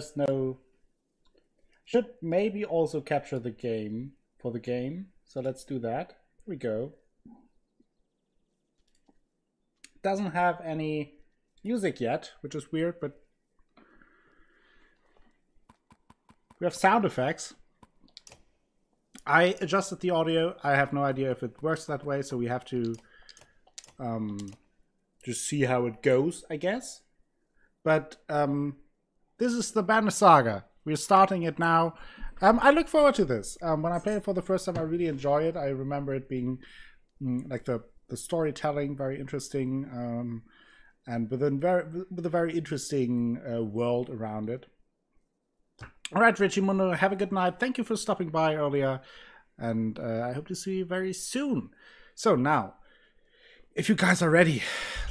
there's no... Should maybe also capture the game for the game. So let's do that. Here we go. Doesn't have any music yet, which is weird, but we have sound effects. I adjusted the audio. I have no idea if it works that way, so we have to um, just see how it goes, I guess. But um, this is the Banner Saga. We're starting it now. Um, I look forward to this. Um, when I played it for the first time, I really enjoy it. I remember it being mm, like the the storytelling very interesting, um, and with a very with a very interesting uh, world around it. All right, Richie Mundo, have a good night. Thank you for stopping by earlier, and uh, I hope to see you very soon. So now, if you guys are ready,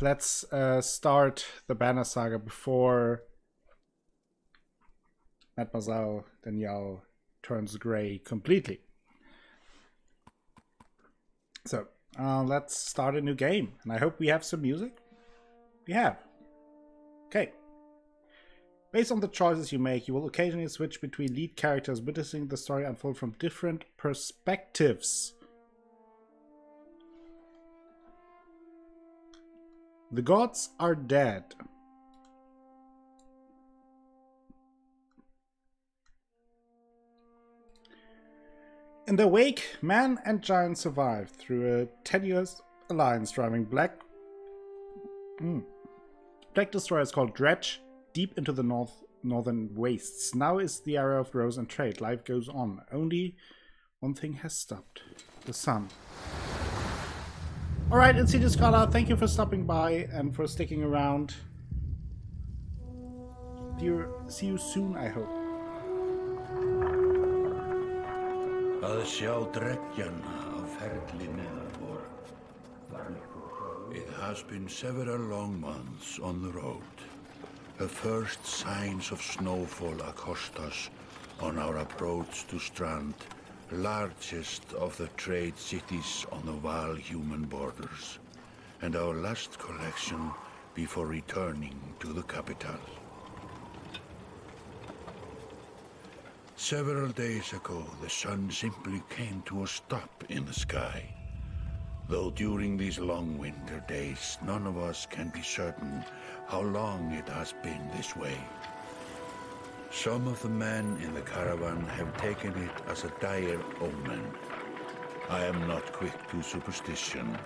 let's uh, start the Banner Saga before Mademoiselle Danielle turns gray completely. So uh, let's start a new game, and I hope we have some music. We have. Okay. Based on the choices you make, you will occasionally switch between lead characters, witnessing the story unfold from different perspectives. The gods are dead. In their wake, man and giant survived through a tenuous alliance driving black... Mm. Black destroyers called Dredge deep into the north northern wastes. Now is the era of growth and trade. Life goes on. Only one thing has stopped. The sun. Alright, Insidious Scholar, thank you for stopping by and for sticking around. Dear, see you soon, I hope. Að sjá á ferli neðanvor. It has been several long months on the road. The first signs of snowfall accost us on our approach to Strand, largest of the trade cities on the Varl-human borders, and our last collection before returning to the capital. Several days ago, the sun simply came to a stop in the sky. Though during these long winter days, none of us can be certain how long it has been this way. Some of the men in the caravan have taken it as a dire omen. I am not quick to superstition,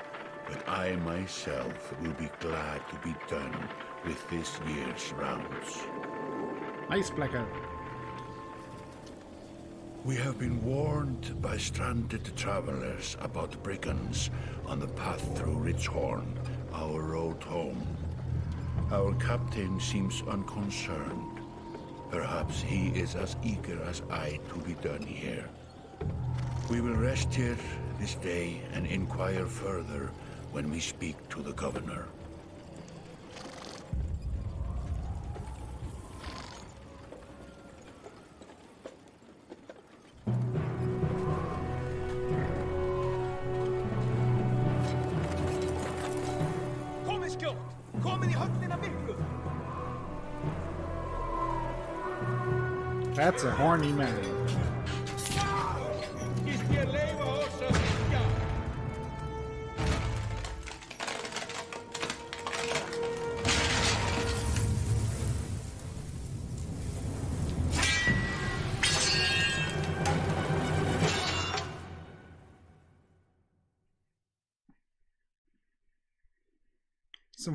but I myself will be glad to be done with this year's rounds. Nice. We have been warned by stranded travelers about brigands on the path through Ridgehorn, our road home. Our captain seems unconcerned. Perhaps he is as eager as I to be done here. We will rest here this day and inquire further when we speak to the governor.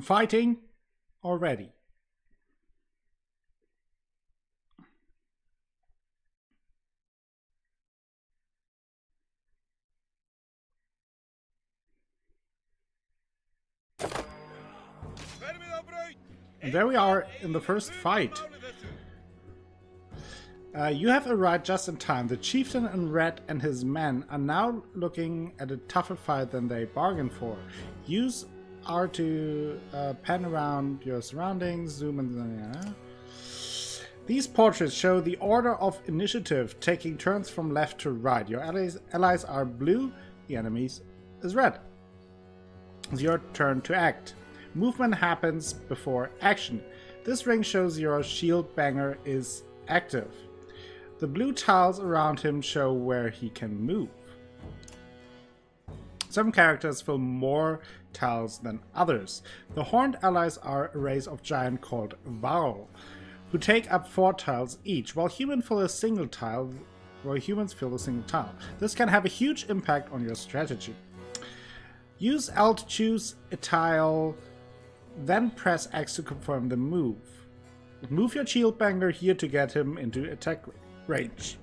Fighting already. And there we are in the first fight. Uh, you have arrived just in time. The chieftain in red and his men are now looking at a tougher fight than they bargained for. Use R to uh, pan around your surroundings, zoom in. Uh, these portraits show the order of initiative, taking turns from left to right. Your allies, allies are blue, the enemies is red. It's your turn to act. Movement happens before action. This ring shows your shield banger is active. The blue tiles around him show where he can move. Some characters feel more tiles than others. The horned allies are a race of giant called Varl, who take up four tiles each, while humans fill a single tile. While humans fill a single tile. This can have a huge impact on your strategy. Use L to choose a tile, then press X to confirm the move. Move your shield banger here to get him into attack range.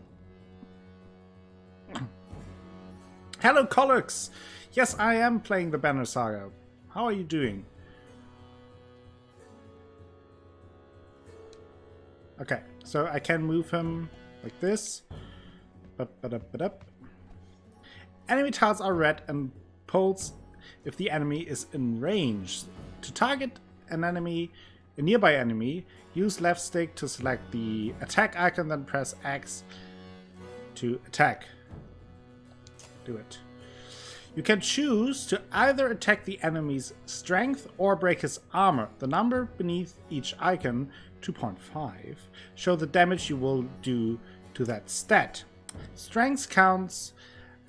Hello, Collux! Yes, I am playing the Banner Saga. How are you doing? Okay, so I can move him like this. Enemy tiles are red and pulse if the enemy is in range. To target an enemy, a nearby enemy, use left stick to select the attack icon, then press X to attack. Do it. You can choose to either attack the enemy's strength or break his armor. The number beneath each icon, 2.5, show the damage you will do to that stat. Strength counts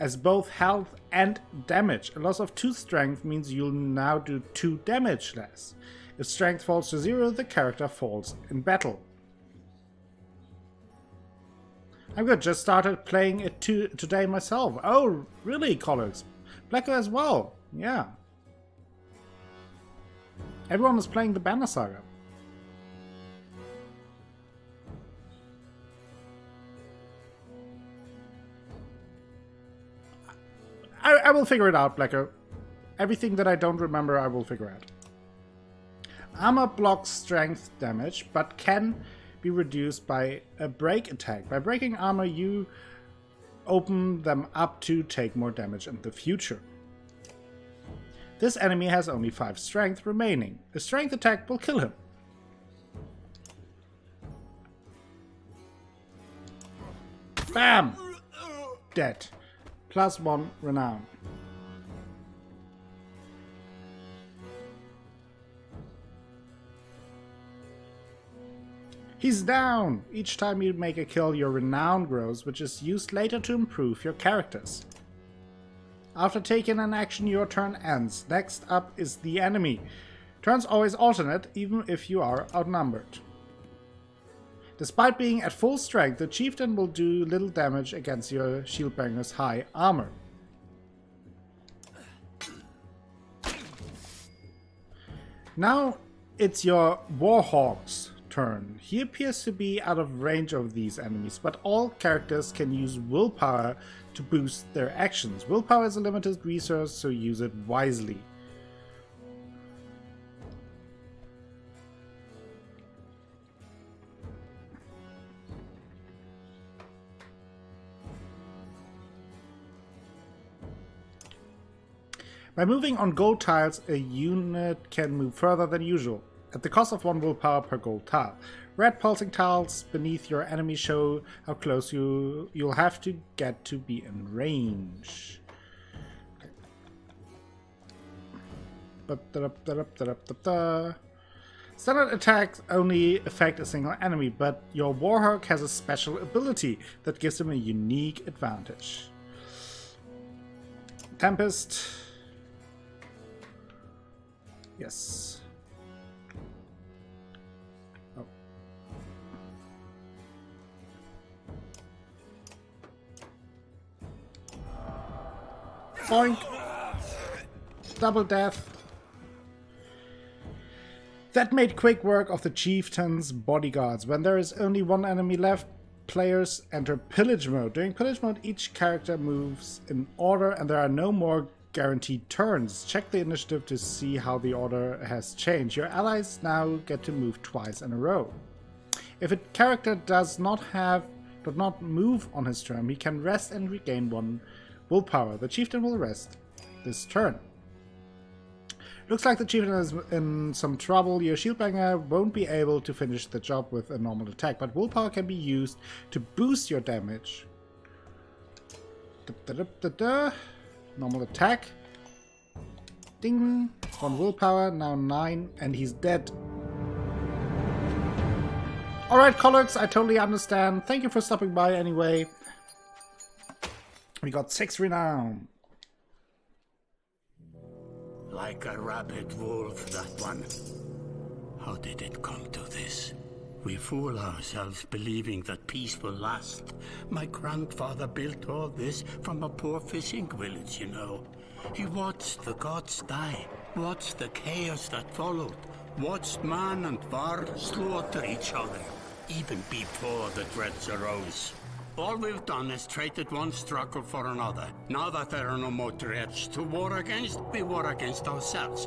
as both health and damage. A loss of 2 strength means you'll now do 2 damage less. If strength falls to 0, the character falls in battle. I'm good, just started playing it to today myself. Oh, really, Collux? Blacker as well. Yeah. Everyone is playing the Banner Saga. I, I will figure it out, Blacker. Everything that I don't remember, I will figure out. Armor blocks strength damage, but can be reduced by a break attack. By breaking armor, you open them up to take more damage in the future. This enemy has only 5 strength remaining. A strength attack will kill him. Bam! Dead. Plus 1 renown. He's down! Each time you make a kill, your renown grows, which is used later to improve your characters. After taking an action, your turn ends. Next up is the enemy. Turns always alternate, even if you are outnumbered. Despite being at full strength, the chieftain will do little damage against your shieldbanger's high armor. Now it's your warhawk's turn. He appears to be out of range of these enemies, but all characters can use willpower to boost their actions. Willpower is a limited resource, so use it wisely. By moving on gold tiles, a unit can move further than usual, at the cost of one willpower per gold tile. Red pulsing tiles beneath your enemy show how close you, you'll have to get to be in range. Standard attacks only affect a single enemy, but your Warhawk has a special ability that gives him a unique advantage. Tempest Yes. Boink! Double death. That made quick work of the chieftain's bodyguards. When there is only one enemy left, players enter pillage mode. During pillage mode, each character moves in order and there are no more guaranteed turns. Check the initiative to see how the order has changed. Your allies now get to move twice in a row. If a character does not have does not move on his turn, he can rest and regain one willpower. The chieftain will rest this turn. Looks like the chieftain is in some trouble. Your shieldbanger won't be able to finish the job with a normal attack, but willpower can be used to boost your damage. Da, da, da, Normal attack. Ding. One willpower, now nine, and he's dead. Alright, Collux, I totally understand. Thank you for stopping by anyway. We got six renown. Like a rabid wolf, that one. How did it come to this? We fool ourselves believing that peace will last. My grandfather built all this from a poor fishing village, you know. He watched the gods die, watched the chaos that followed, watched man and varl slaughter each other, even before the Dredge arose. All we've done is traded one struggle for another. Now that there are no more threats to war against, we war against ourselves.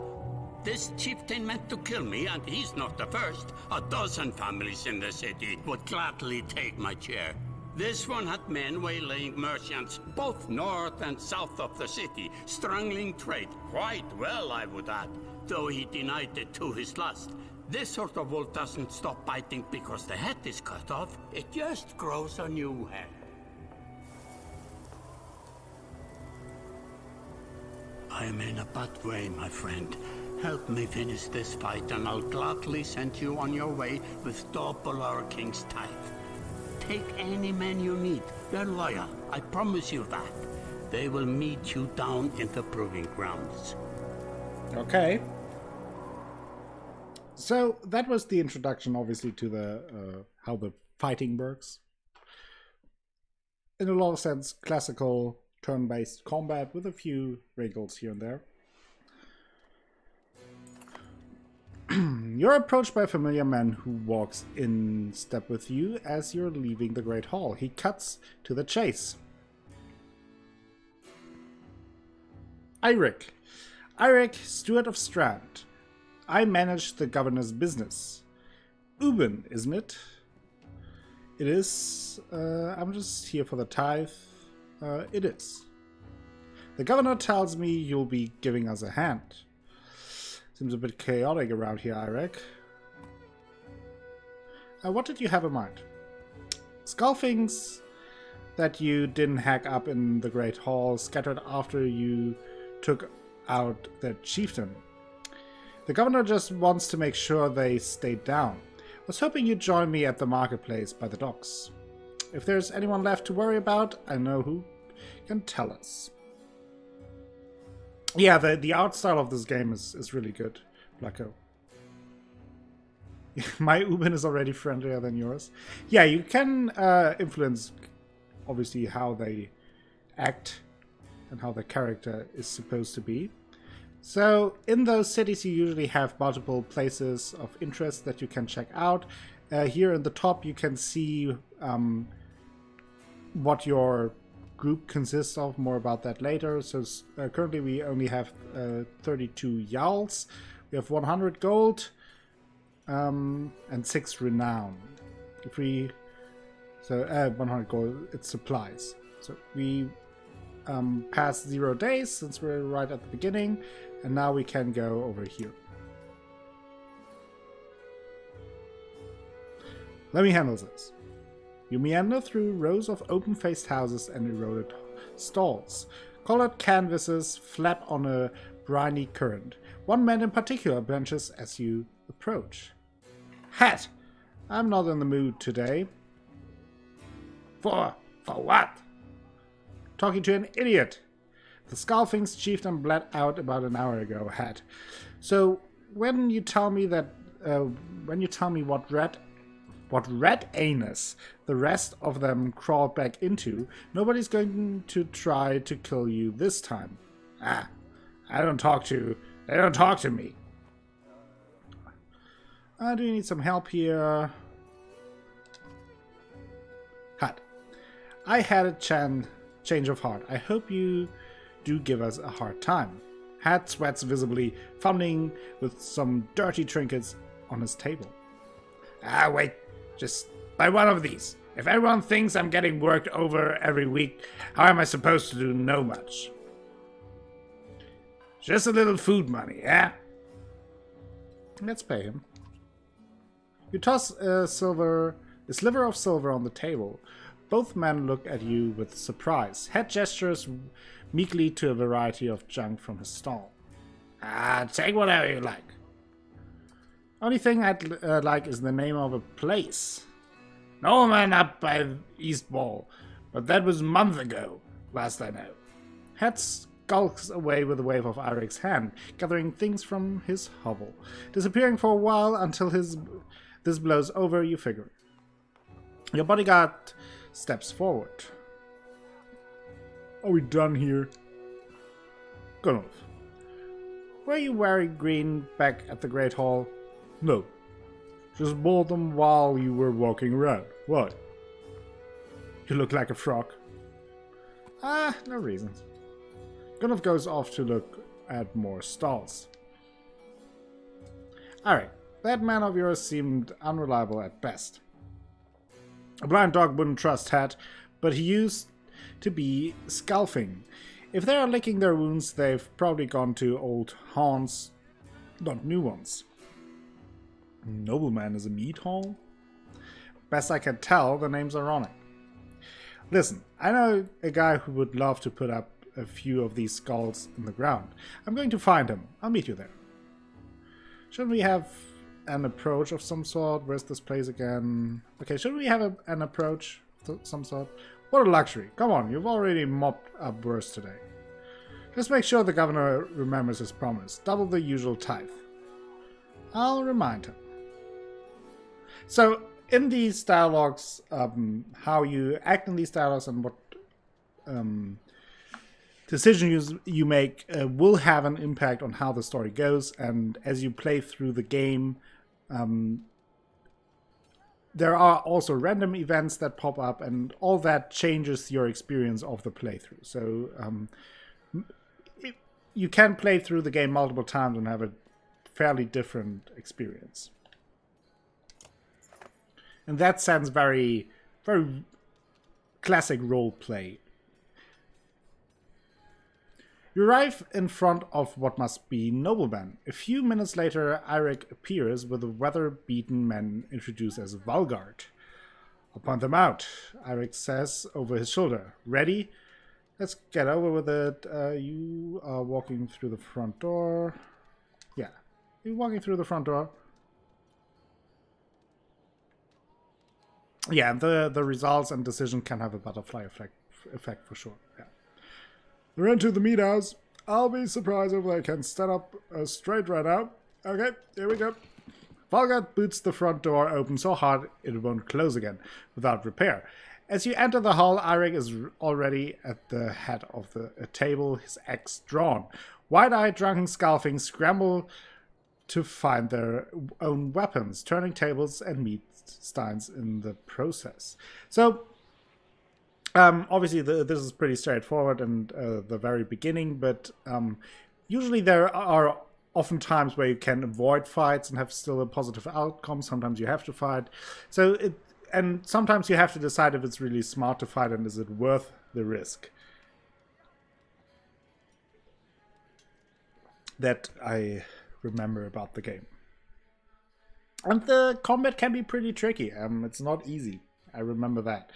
This chieftain meant to kill me, and he's not the first. A dozen families in the city would gladly take my chair. This one had men waylaying merchants, both north and south of the city, strangling trade quite well, I would add, though he denied it to his last. This sort of wolf doesn't stop biting because the head is cut off. It just grows a new head. I'm in a bad way, my friend. Help me finish this fight and I'll gladly send you on your way with double our king's tithe. Take any men you need. They're loyal. I promise you that. They will meet you down in the proving grounds. Okay. So that was the introduction, obviously, to the uh, how the fighting works. In a lot of sense, classical turn-based combat with a few wrinkles here and there. you're approached by a familiar man who walks in step with you as you're leaving the Great Hall. He cuts to the chase. Eirik. Eirik, Steward of Strand. I manage the governor's business. Ubin, isn't it? It is. Uh, I'm just here for the tithe. Uh, it is. The governor tells me you'll be giving us a hand. Seems a bit chaotic around here, Eirik. Uh, what did you have in mind? Skullfings that you didn't hack up in the Great Hall scattered after you took out the chieftain. The governor just wants to make sure they stay down. I was hoping you'd join me at the marketplace by the docks. If there's anyone left to worry about, I know who can tell us. Yeah, the, the art style of this game is, is really good, Blacko. My Ubin is already friendlier than yours. Yeah, you can uh, influence, obviously, how they act and how their character is supposed to be. So in those cities you usually have multiple places of interest that you can check out. Uh, here in the top you can see um, what your group consists of, more about that later. So uh, currently we only have uh, 32 Yals, we have 100 gold um, and 6 renown. If we, so uh, 100 gold, it's supplies. So we um, past zero days since we're right at the beginning and now we can go over here. Let me handle this. You meander through rows of open-faced houses and eroded stalls. Colored canvases flap on a briny current. One man in particular blenches as you approach. Hat! I'm not in the mood today. For? For what? Talking to an idiot. The Skullfings chieftain bled out about an hour ago, Hat. So when you tell me that, uh, when you tell me what red, what red anus the rest of them crawled back into, nobody's going to try to kill you this time. Ah, I don't talk to, they don't talk to me. Uh, do you need some help here? Hat. I had a chan change of heart. I hope you do give us a hard time. Hat sweats visibly, fumbling with some dirty trinkets on his table. Ah, wait, just buy one of these. If everyone thinks I'm getting worked over every week, how am I supposed to do no much? Just a little food money, yeah? Let's pay him. You toss a silver, a sliver of silver on the table. Both men look at you with surprise. Head gestures meekly to a variety of junk from his stall. Ah, take whatever you like. Only thing I'd uh, like is the name of a place. No man up by East Wall, but that was a month ago, last I know. Het skulks away with a wave of Eirik's hand, gathering things from his hovel, disappearing for a while until his this blows over, you figure. Your bodyguard steps forward. Are we done here? Gunnulf. Were you wearing green back at the Great Hall? No. Just bought them while you were walking around. What? You look like a frog. Ah, no reasons. Gunnulf goes off to look at more stalls. Alright, that man of yours seemed unreliable at best. A blind dog wouldn't trust Hat, but he used to be scalfing. If they are licking their wounds, they've probably gone to old haunts, not new ones. Nobleman is a meat hall? Best I can tell, the name's ironic. Listen, I know a guy who would love to put up a few of these skulls in the ground. I'm going to find him. I'll meet you there. Shouldn't we have an approach of some sort? Where's this place again? Okay, should we have a, an approach of some sort? What a luxury. Come on, you've already mopped up worse today. Just make sure the governor remembers his promise. Double the usual tithe. I'll remind him. So, in these dialogues, um, how you act in these dialogues and what um, decisions you make uh, will have an impact on how the story goes. And as you play through the game, um, there are also random events that pop up, and all that changes your experience of the playthrough. So um, it, you can play through the game multiple times and have a fairly different experience. And that sounds very, very classic role play. You arrive in front of what must be Nobleman. A few minutes later, Eirik appears with the weather-beaten men introduced as Valgard. Point them out, Eirik says over his shoulder. Ready? Let's get over with it. Uh, you are walking through the front door. Yeah, you're walking through the front door. Yeah, the, the results and decision can have a butterfly effect, effect for sure. They're into the meat house. I'll be surprised if they can stand up uh, straight right now. Okay, here we go. Valgard boots the front door open so hard it won't close again without repair. As you enter the hall, Eirik is already at the head of the table, his axe drawn. Wide-eyed, drunken Scalfing scramble to find their own weapons, turning tables and meat steins in the process. So um, obviously, the, this is pretty straightforward and uh, the very beginning, but um, usually there are often times where you can avoid fights and have still a positive outcome. Sometimes you have to fight. So it, and sometimes you have to decide if it's really smart to fight and is it worth the risk. That I remember about the game. And the combat can be pretty tricky. Um, it's not easy. I remember that.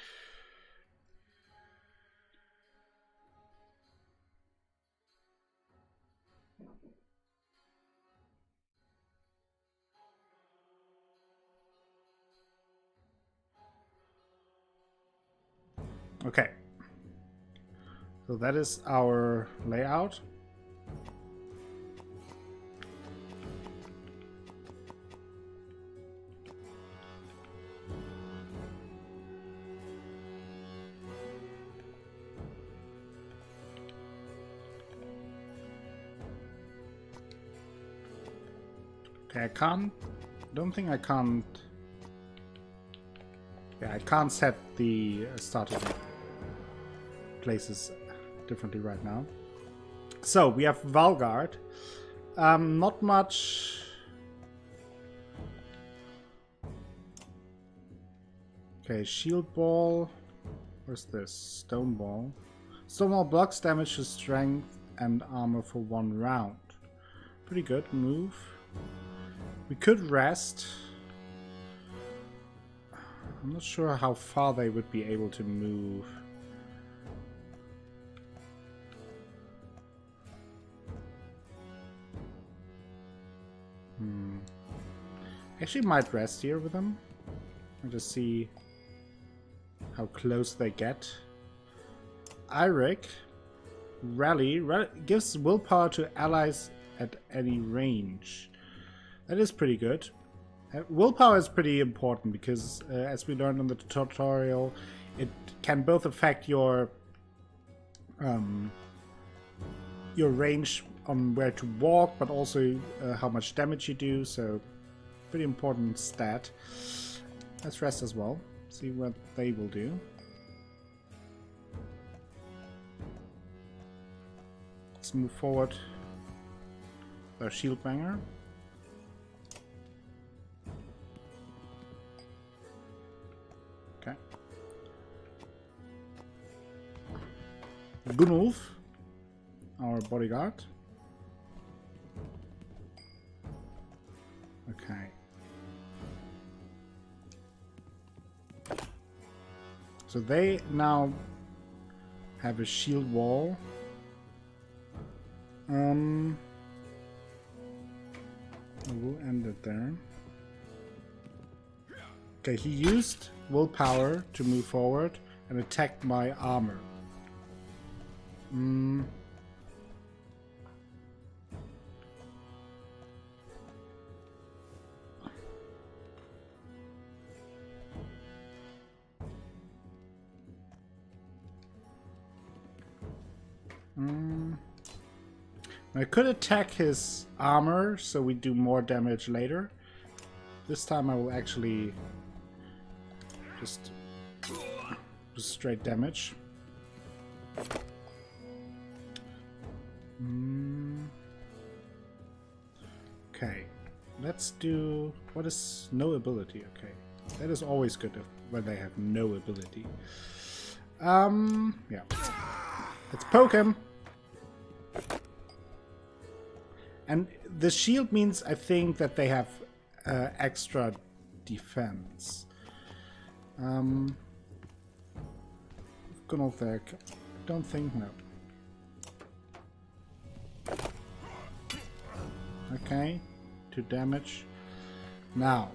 Okay. So that is our layout. Okay, I can't... don't think I can't... Yeah, I can't set the uh, starting places differently right now. So, we have Valgard. Um, not much... Okay, shield ball. Where's this? Stone ball. Stone ball blocks damage to strength and armor for one round. Pretty good move. We could rest. I'm not sure how far they would be able to move. Actually might rest here with them. And just see how close they get. Eirik, Rally, rally gives willpower to allies at any range. That is pretty good. Uh, willpower is pretty important because, uh, as we learned in the tutorial, it can both affect your um, your range on where to walk, but also uh, how much damage you do. So, pretty important stat. Let's rest as well. See what they will do. Let's move forward. Our shield banger. Okay. Gunnulf, our bodyguard. So they now have a shield wall. Um, we'll end it there. Okay, he used willpower to move forward and attacked my armor. Mm. I could attack his armor so we do more damage later. This time I will actually just straight damage. Mm. Okay, let's do... What is no ability? Okay, that is always good if, when they have no ability. Um, yeah. Let's poke him. And the shield means, I think, that they have uh, extra defense. Um, Gunnulfek, don't think no. Okay, two damage. Now,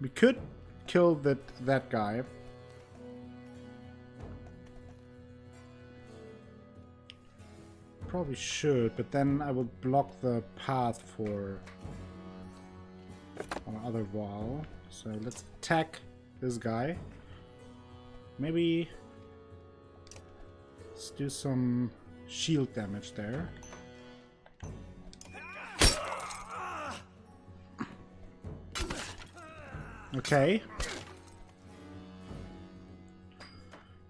we could kill that that guy. Probably should, but then I will block the path for our other wall. So let's attack this guy. Maybe let's do some shield damage there. Okay.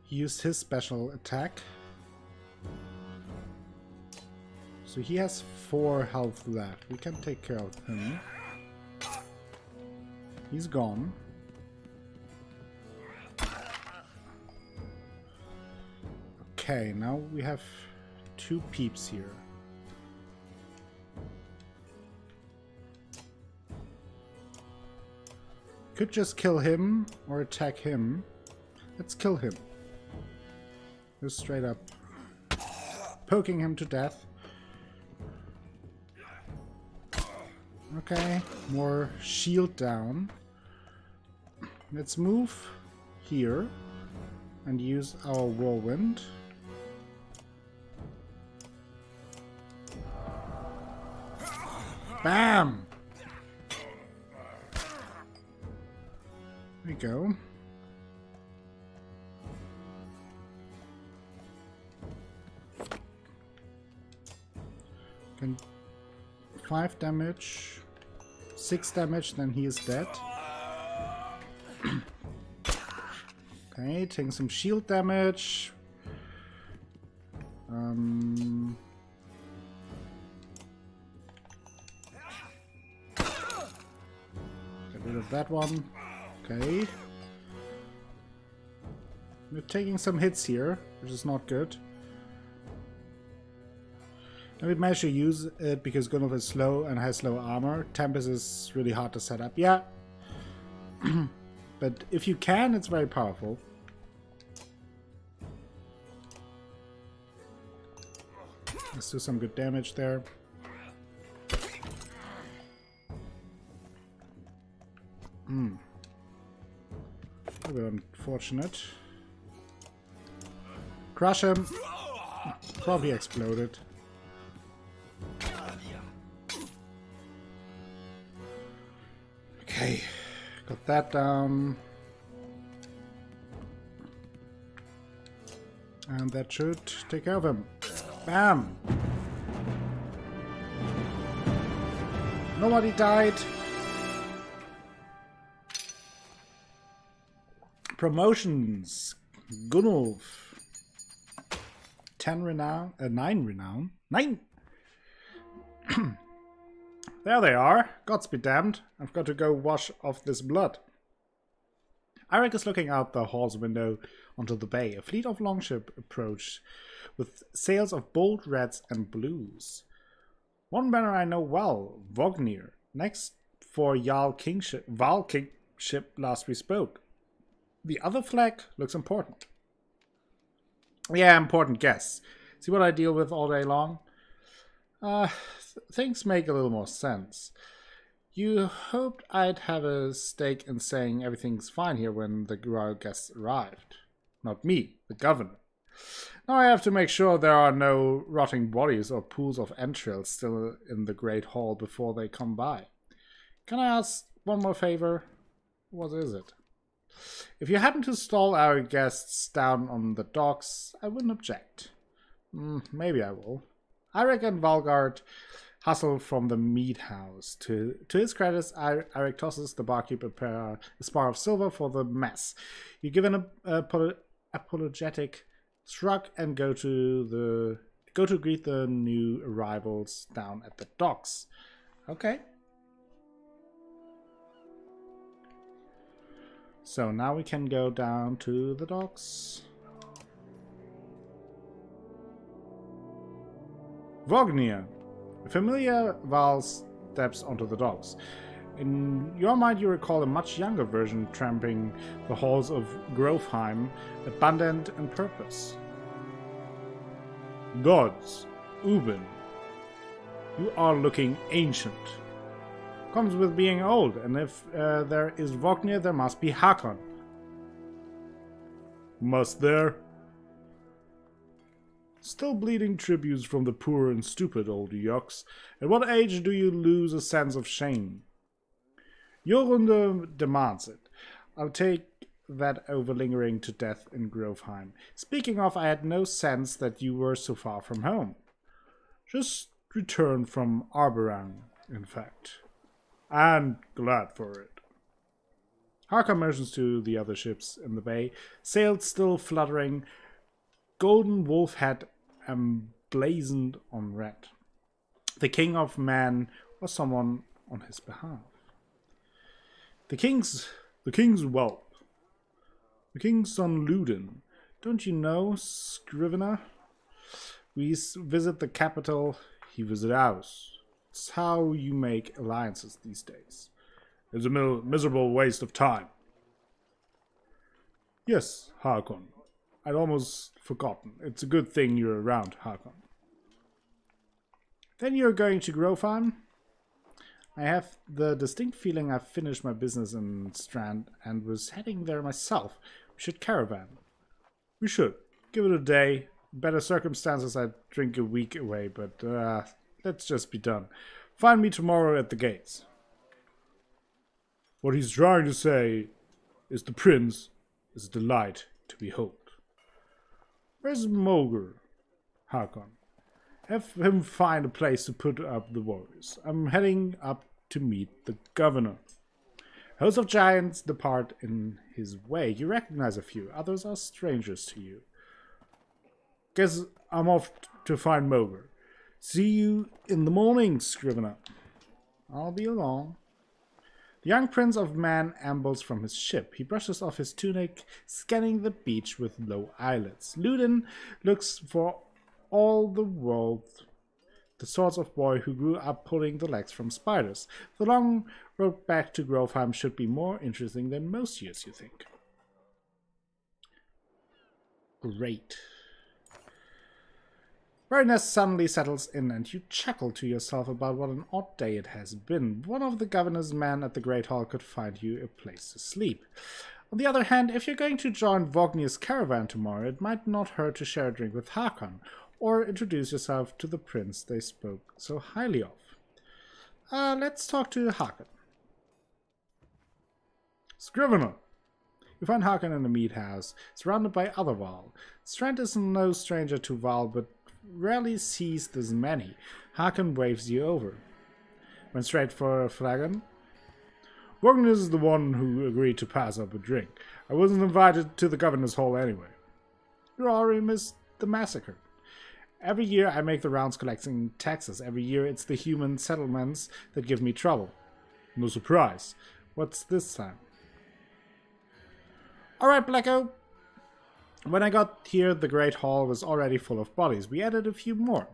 He used his special attack. So he has four health left. We can take care of him. He's gone. Okay, now we have two peeps here. Could just kill him or attack him. Let's kill him. Just straight up poking him to death. Okay, more shield down. Let's move here and use our whirlwind. Bam! There we go. Can five damage, six damage, then he is dead. okay, taking some shield damage. Um, get rid of that one. Okay. We're taking some hits here, which is not good. And we managed to use it because Gunnulf is slow and has low armor. Tempest is really hard to set up. Yeah. but if you can, it's very powerful. Let's do some good damage there. Hmm. A unfortunate. Crush him. Probably exploded. Got that down. And that should take care of him. Bam! Nobody died. Promotions. Gunnulf. 10 renown. Uh, 9 renown. 9! there they are. Gods be damned. I've got to go wash off this blood. Eirik is looking out the hall's window onto the bay. A fleet of longship approached with sails of bold reds and blues. One banner I know well, Vognir, next for Jarl Kingship, Varl Kingship last we spoke. The other flag looks important. Yeah, important guess. See what I deal with all day long? Uh, th things make a little more sense. You hoped I'd have a stake in saying everything's fine here when the royal guests arrived. Not me, the governor. Now I have to make sure there are no rotting bodies or pools of entrails still in the Great Hall before they come by. Can I ask one more favor? What is it? If you happen to stall our guests down on the docks, I wouldn't object. Mm, maybe I will. Eirik and Valgard hustle from the meat house. To to his credit, Eirik tosses the barkeep a, spar of silver for the mess. You give an apologetic shrug and go to the go to greet the new arrivals down at the docks. Okay. So now we can go down to the docks. Vognir. A familiar Varl steps onto the docks. In your mind, you recall a much younger version tramping the halls of Grofheim, abundant in purpose. Gods, Ubin, you are looking ancient. Comes with being old, and if uh, there is Vognir, there must be Hakon. Must there? Still bleeding tributes from the poor and stupid, old yucks. At what age do you lose a sense of shame? Jorunde demands it. I'll take that over lingering to death in Grofheim. Speaking of, I had no sense that you were so far from home. Just returned from Arberrang, in fact. And glad for it. Harker motions to the other ships in the bay, sails still fluttering, golden wolf head emblazoned on red. The king of men was someone on his behalf. The king's the king's whelp. The king's son Ludin. Don't you know, Scrivener? We visit the capital, he visit ours. It's how you make alliances these days. It's a miserable waste of time. Yes, Hakon. I'd almost forgotten. It's a good thing you're around, Hakon. Then you're going to Grofheim? I have the distinct feeling I've finished my business in Strand and was heading there myself. We should caravan. We should. Give it a day. Better circumstances, I'd drink a week away, but uh, let's just be done. Find me tomorrow at the gates. What he's trying to say is the prince is a delight to behold. Where's Mogr? Hakon. Have him find a place to put up the warriors. I'm heading up to meet the governor. Hosts of giants depart in his way. You recognize a few, others are strangers to you. Guess I'm off to find Mogr. See you in the morning, Scrivener. I'll be along. The young prince of man ambles from his ship. He brushes off his tunic, scanning the beach with low eyelids. Ludin looks for all the world the sort of boy who grew up pulling the legs from spiders. The long road back to Grofheim should be more interesting than most years, you think. Great. Weariness suddenly settles in, and you chuckle to yourself about what an odd day it has been. One of the governor's men at the Great Hall could find you a place to sleep. On the other hand, if you're going to join Vognir's caravan tomorrow, it might not hurt to share a drink with Hakon, or introduce yourself to the prince they spoke so highly of. Uh, let's talk to Hakon. Scrivener. You find Hakon in the meat house, surrounded by other Varl. Strand is no stranger to Varl, but rarely sees this many. Hakon waves you over. Went straight for a Flagon. Vognir is the one who agreed to pass up a drink. I wasn't invited to the governor's hall anyway. You already missed the massacre. Every year I make the rounds collecting taxes. Every year it's the human settlements that give me trouble. No surprise. What's this time? Alright, Blacko. When I got here, the Great Hall was already full of bodies. We added a few more.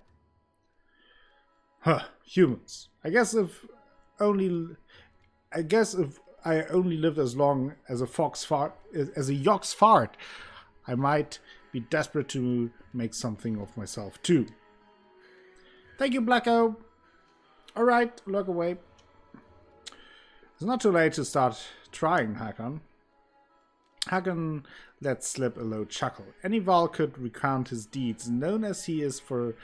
Huh, humans. I guess if only... I guess if I only lived as long as a fox fart... as a yox fart, I might be desperate to make something of myself too. Thank you, Blacko. Alright, look away. It's not too late to start trying, Hakon. Hakon let slip a low chuckle. Any Varl could recount his deeds, known as he is for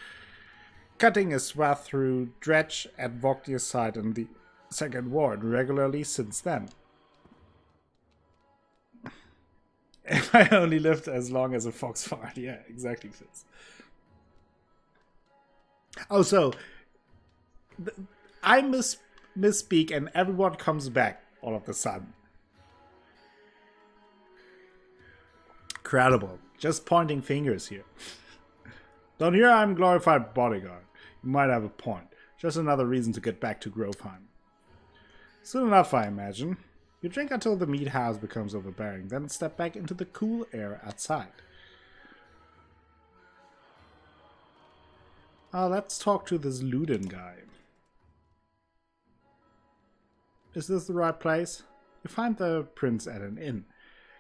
cutting a swath through Dredge at Vognir's side in the Second War, regularly since then. If I only lived as long as a fox fart, yeah, exactly fits. Oh, so I miss misspeak, and everyone comes back all of a sudden. Incredible. Just pointing fingers here. Down here I'm glorified bodyguard. You might have a point. Just another reason to get back to Grofheim. Soon enough, I imagine. You drink until the meat house becomes overbearing, then step back into the cool air outside. Uh, let's talk to this Ludin guy. Is this the right place? You find the prince at an inn.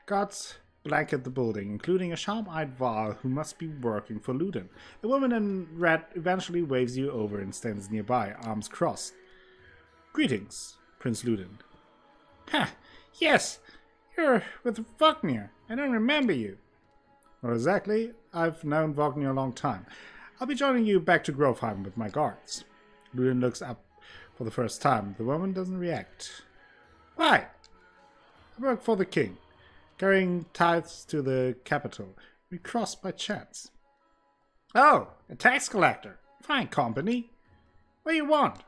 Guards blanket the building, including a sharp-eyed Varl who must be working for Ludin. A woman in red eventually waves you over and stands nearby, arms crossed. Greetings, Prince Ludin. Ha! Yes! You're with Vognir. I don't remember you. Not exactly. I've known Vognir a long time. I'll be joining you back to Grofheim with my guards. Ludin looks up for the first time. The woman doesn't react. Why? I work for the king carrying tithes to the capital. We crossed by chance. Oh, a tax collector. Fine company. What do you want?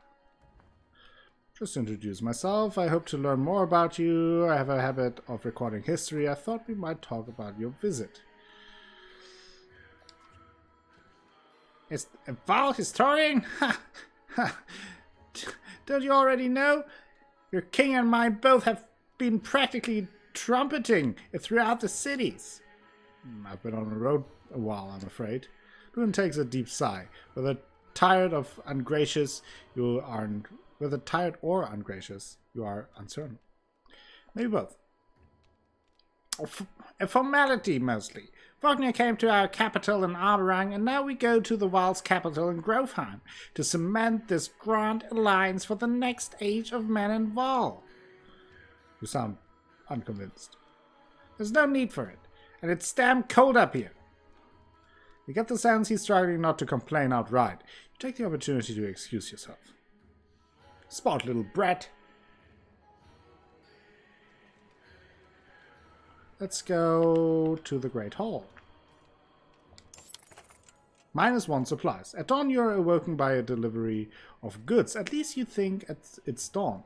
Just introduce myself. I hope to learn more about you. I have a habit of recording history. I thought we might talk about your visit. Is a Varl historian? Don't you already know? Your king and mine both have been practically trumpeting throughout the cities. Hmm, I've been on the road a while, I'm afraid. Ludin takes a deep sigh. Whether tired of ungracious, you aren't. Whether tired or ungracious, you are uncertain. Maybe both. A formality, mostly. Vognir came to our capital in Arberrang, and now we go to the Varl's capital in Grofheim to cement this grand alliance for the next age of men in Varl. You sound unconvinced. There's no need for it, and it's damn cold up here. You get the sense he's struggling not to complain outright. You take the opportunity to excuse yourself. Spot little brat. Let's go to the Great Hall. Minus one supplies. At dawn you're awoken by a delivery of goods. At least you think it's dawn.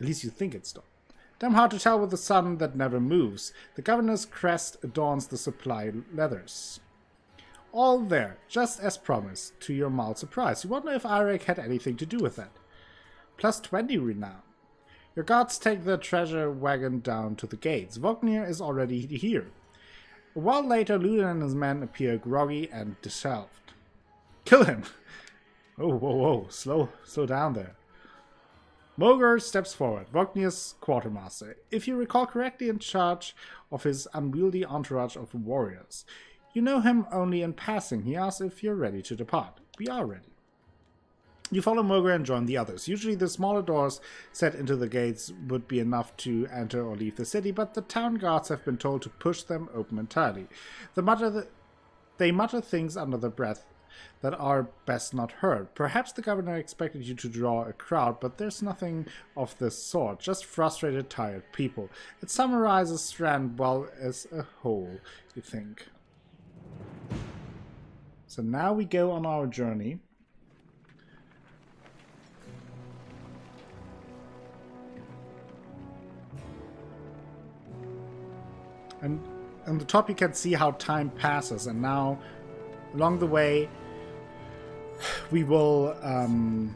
At least you think it's dawn. Damn hard to tell with the sun that never moves. The governor's crest adorns the supply leathers. All there, just as promised, to your mild surprise. You wonder if Eirik had anything to do with that. Plus 20 renown. Your guards take the treasure wagon down to the gates. Vognir is already here. A while later, Ludin and his men appear groggy and disheveled. Kill him! Oh, whoa, whoa, slow, slow down there. Mogr steps forward, Vognir's quartermaster, if you recall correctly in charge of his unwieldy entourage of warriors. You know him only in passing. He asks if you're ready to depart. We are ready. You follow Mogr and join the others. Usually, the smaller doors set into the gates would be enough to enter or leave the city, but the town guards have been told to push them open entirely. The mutter the, they mutter things under their breath that are best not heard. Perhaps the governor expected you to draw a crowd, but there's nothing of this sort, just frustrated, tired people. It summarizes Strand well as a whole, you think. So now we go on our journey. And on the top you can see how time passes and now along the way we will um,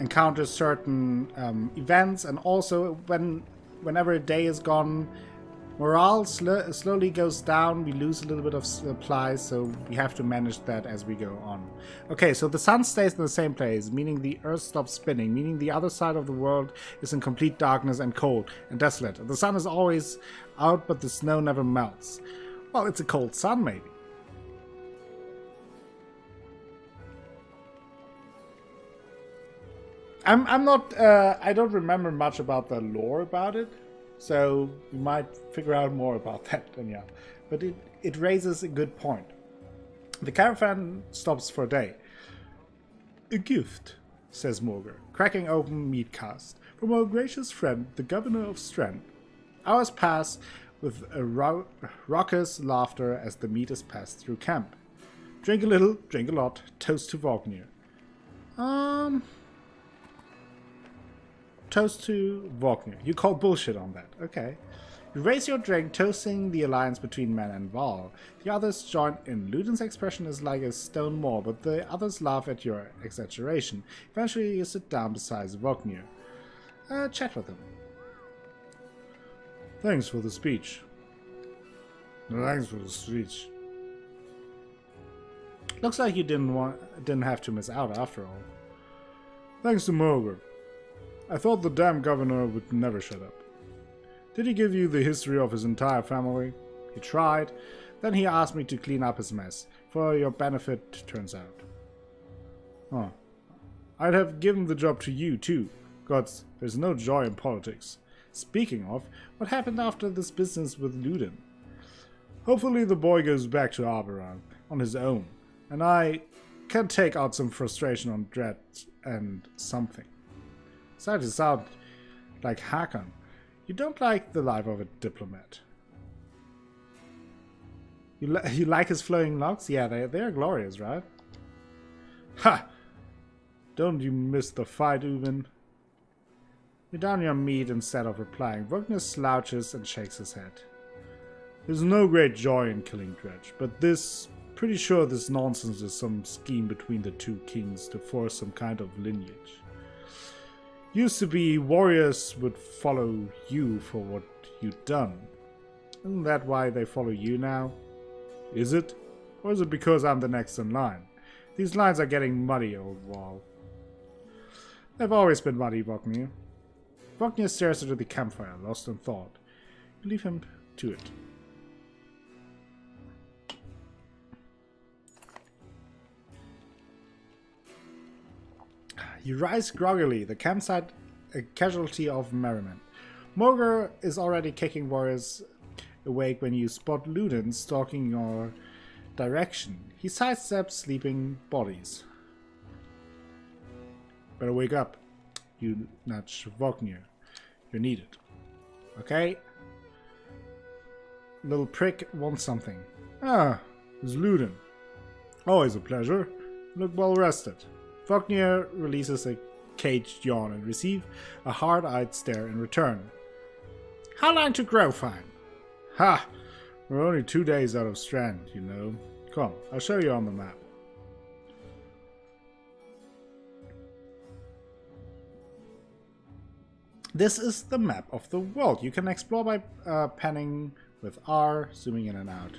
encounter certain um, events and also when whenever a day is gone morale sl slowly goes down. We lose a little bit of supplies so we have to manage that as we go on. Okay so the sun stays in the same place meaning the earth stops spinning meaning the other side of the world is in complete darkness and cold and desolate. The sun is always out but the snow never melts. Well it's a cold sun maybe I'm I'm not uh, I don't remember much about the lore about it, so you might figure out more about that yeah. But it it raises a good point. The caravan stops for a day. A gift, says Mogr, cracking open meat cast from our gracious friend, the governor of Strand. Hours pass with a raucous laughter as the meat is passed through camp. Drink a little, drink a lot, toast to Vognir. Um, toast to Vognir. You call bullshit on that. Okay. You raise your drink, toasting the alliance between Man and Varl. The others join in. Ludin's expression is like a stone wall, but the others laugh at your exaggeration. Eventually, you sit down beside Vognir. Uh, chat with him. Thanks for the speech. Thanks for the speech. Looks like you didn't want, didn't have to miss out after all. Thanks to Mogr. I thought the damn governor would never shut up. Did he give you the history of his entire family? He tried. Then he asked me to clean up his mess. For your benefit, turns out. Huh. I'd have given the job to you, too. Gods, there's no joy in politics. Speaking of, what happened after this business with Ludin? Hopefully the boy goes back to Arberrang on his own, and I can take out some frustration on Dread and something. Started to sound like Hakon. You don't like the life of a diplomat. You, li you like his flowing locks? Yeah, they, they're glorious, right? Ha! Don't you miss the fight, Ubin? You down your meat instead of replying. Vognir slouches and shakes his head. There's no great joy in killing Dredge, but this... Pretty sure this nonsense is some scheme between the two kings to force some kind of lineage. Used to be warriors would follow you for what you'd done. Isn't that why they follow you now? Is it? Or is it because I'm the next in line? These lines are getting muddy, old wall. They've always been muddy, Vognir. Vognir stares into the campfire, lost in thought. Leave him to it. You rise groggily, the campsite a casualty of merriment. Mogr is already kicking warriors awake when you spot Ludin stalking your direction. He sidesteps sleeping bodies. Better wake up. You nudge Vognir. You're needed. Okay? Little prick wants something. Ah, it's Ludin. Always a pleasure. Look well rested. Vognir releases a caged yawn and receive a hard-eyed stare in return. How long to Grofheim? Ha! We're only two days out of Strand, you know. Come, I'll show you on the map. This is the map of the world. You can explore by uh, panning with R, zooming in and out.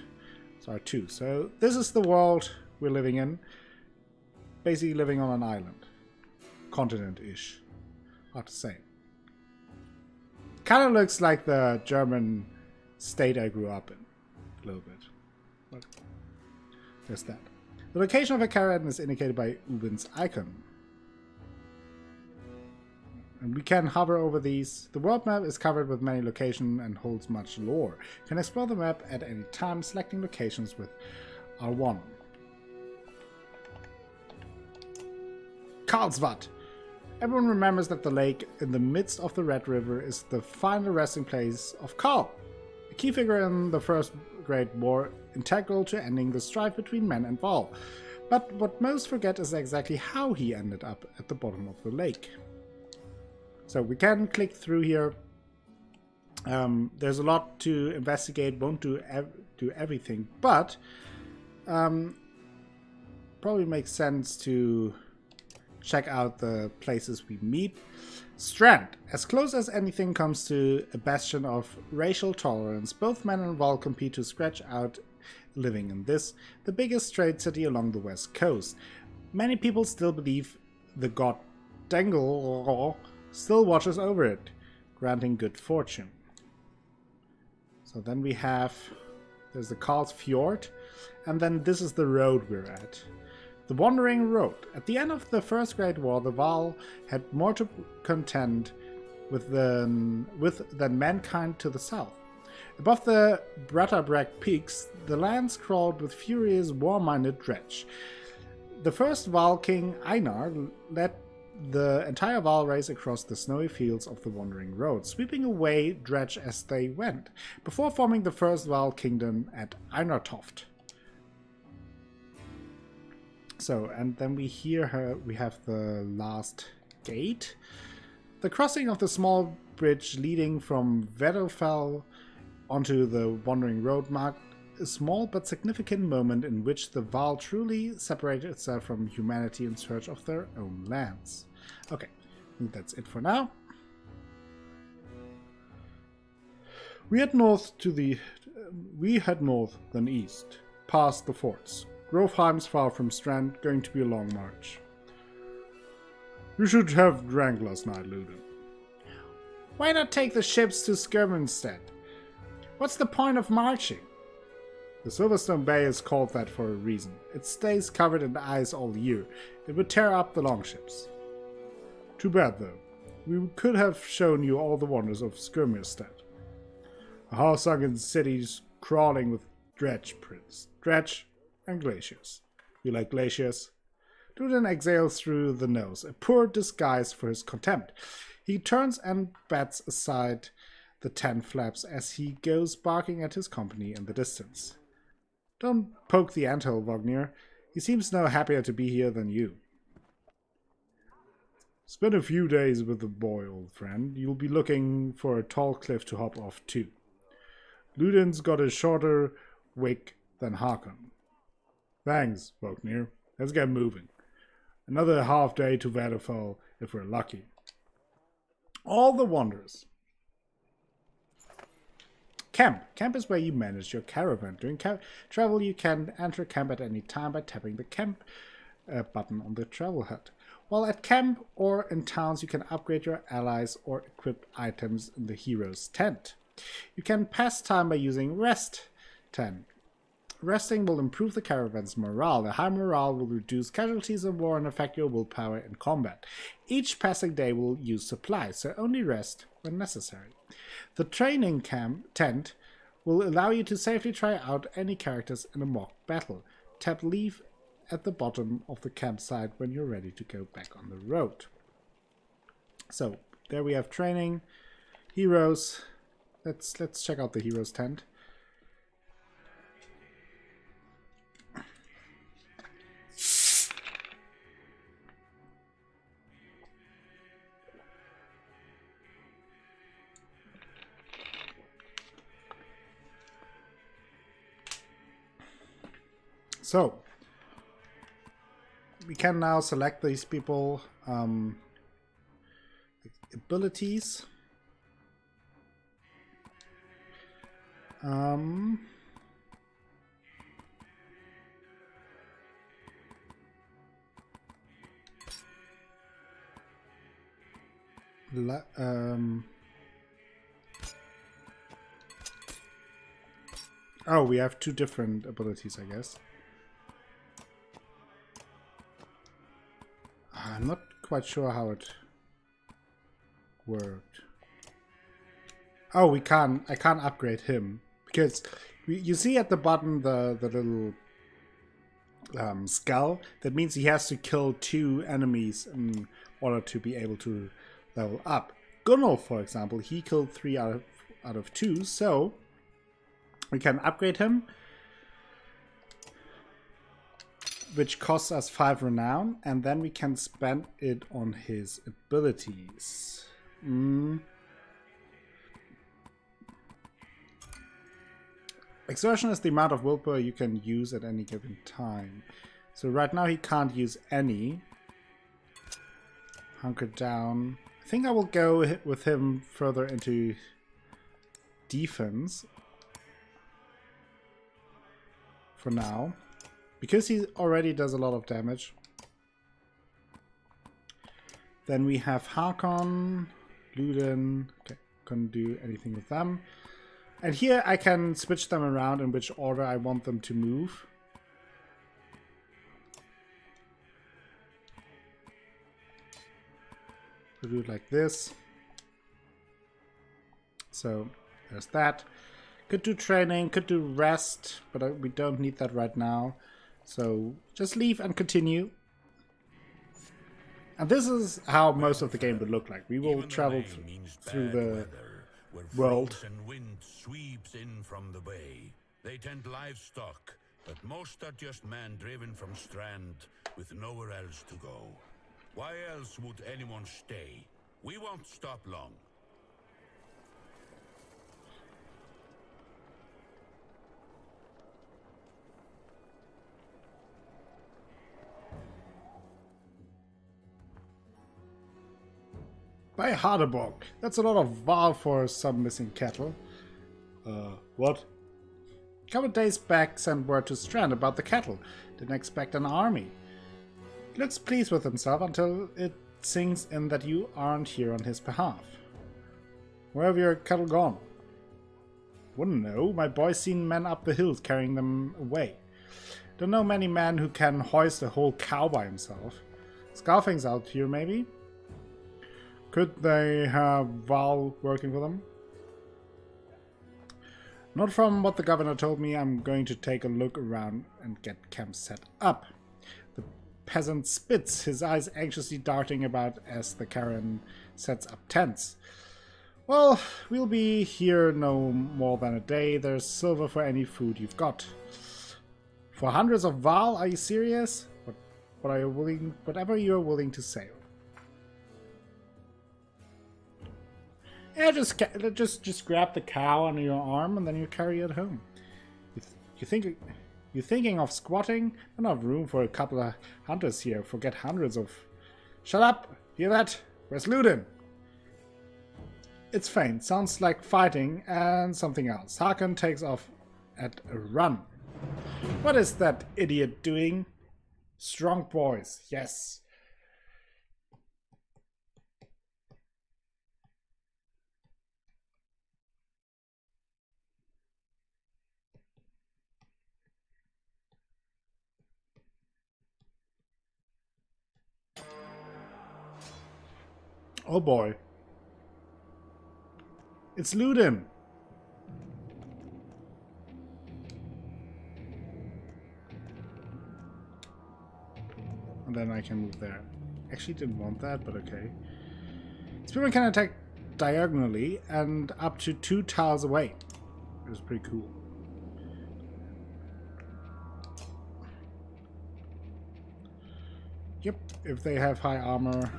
It's R2. So this is the world we're living in basically living on an island. Continent-ish. Hard to say. Kind of looks like the German state I grew up in. A little bit. But there's that. The location of a caravan is indicated by Ubin's icon. And we can hover over these. The world map is covered with many locations and holds much lore. You can explore the map at any time, selecting locations with R1. Karlsvad. Everyone remembers that the lake in the midst of the Red River is the final resting place of Karl, a key figure in the First Great War, integral to ending the strife between men and Varl. But what most forget is exactly how he ended up at the bottom of the lake. So we can click through here. Um, there's a lot to investigate, won't do, ev do everything, but um, probably makes sense to check out the places we meet. Strand. As close as anything comes to a bastion of racial tolerance, both men and Varl compete to scratch out living in this, the biggest trade city along the west coast. Many people still believe the god Dengle still watches over it, granting good fortune. So then we have, there's the Karl's Fjord, and then this is the road we're at. The Wandering Road. At the end of the First Great War, the Varl had more to contend with than, with than mankind to the south. Above the Brattabrek peaks, the lands crawled with furious, war-minded dredge. The first Varl king, Einar, led the entire Varl race across the snowy fields of the Wandering Road, sweeping away dredge as they went, before forming the first Varl kingdom at Einartoft. So, and then we hear her, we have the last gate. The crossing of the small bridge leading from Vedofell onto the Wandering Road marked a small but significant moment in which the Varl truly separated itself from humanity in search of their own lands. Okay, that's it for now. We head north to the... We head north, then east, past the forts. Grofheim's far from Strand, going to be a long march. You should have drank last night, Ludin. Why not take the ships to Skirm instead? What's the point of marching? The Silverstone Bay is called that for a reason. It stays covered in ice all year. It would tear up the longships. Too bad, though. We could have shown you all the wonders of Skirmirstead. A half-sunken city's crawling with dredge prints. Dredge and glaciers. You like glaciers? Ludin exhales through the nose, a poor disguise for his contempt. He turns and bats aside the tent flaps as he goes barking at his company in the distance. Don't poke the anthill, Vognir. He seems no happier to be here than you. Spend a few days with the boy, old friend. You'll be looking for a tall cliff to hop off too. Ludin's got a shorter wick than Hakon. Thanks, Vognir. Let's get moving. Another half day to Vadafall if we're lucky. All the wonders. Camp. Camp is where you manage your caravan. During travel, you can enter camp at any time by tapping the camp uh, button on the travel hut. While at camp or in towns, you can upgrade your allies or equip items in the hero's tent. You can pass time by using rest tent. Resting will improve the caravan's morale. The high morale will reduce casualties in war and affect your willpower in combat. Each passing day will use supplies, so only rest when necessary. The training camp tent will allow you to safely try out any characters in a mock battle. Tap leave at the bottom of the campsite when you're ready to go back on the road. So there we have training, heroes. Let's let's check out the heroes tent. So, we can now select these people um, abilities. Um, um, oh, we have two different abilities, I guess. I'm not quite sure how it worked. Oh, we can't. I can't upgrade him because you see at the bottom the the little um, skull. That means he has to kill two enemies in order to be able to level up. Gunnulf, for example, he killed three out of out of two, so we can upgrade him, which costs us five renown, and then we can spend it on his abilities. Mm. Exertion is the amount of willpower you can use at any given time. So right now he can't use any. Hunker down. I think I will go with him further into defense. For now. Because he already does a lot of damage. Then we have Hakon, Ludin. Okay, couldn't do anything with them. And here I can switch them around in which order I want them to move. We'll do it like this. So there's that. Could do training, could do rest, but we don't need that right now. So just leave and continue. And this is how most of the game would look like. We will travel th through the world. and wind sweeps in from the bay. They tend livestock, but most are just men driven from Strand with nowhere else to go. Why else would anyone stay? We won't stop long. By Hardeborg. That's a lot of Varl for some missing cattle. Uh, what? A couple days back sent word to Strand about the cattle. Didn't expect an army. He looks pleased with himself until it sinks in that you aren't here on his behalf. Where have your cattle gone? Wouldn't know. My boy's seen men up the hills carrying them away. Don't know many men who can hoist a whole cow by himself. Scarfing's out here, maybe? Could they have Varl working for them? Not from what the governor told me, I'm going to take a look around and get camp set up. The peasant spits, his eyes anxiously darting about as the Karen sets up tents. Well, we'll be here no more than a day. There's silver for any food you've got. For hundreds of Varl, are you serious? What, what are you willing, whatever you're willing to say. Yeah, just just just grab the cow under your arm and then you carry it home. You, th you think you're thinking of squatting? Enough room for a couple of hunters here. Forget hundreds of. Shut up! Hear that? Where's Ludin? It's faint. Sounds like fighting and something else. Hakon takes off at a run. What is that idiot doing? Strong boys. Yes. Oh boy. It's Ludin. And then I can move there. Actually didn't want that, but okay. Spearman can attack diagonally and up to two tiles away. It was pretty cool. Yep, if they have high armor,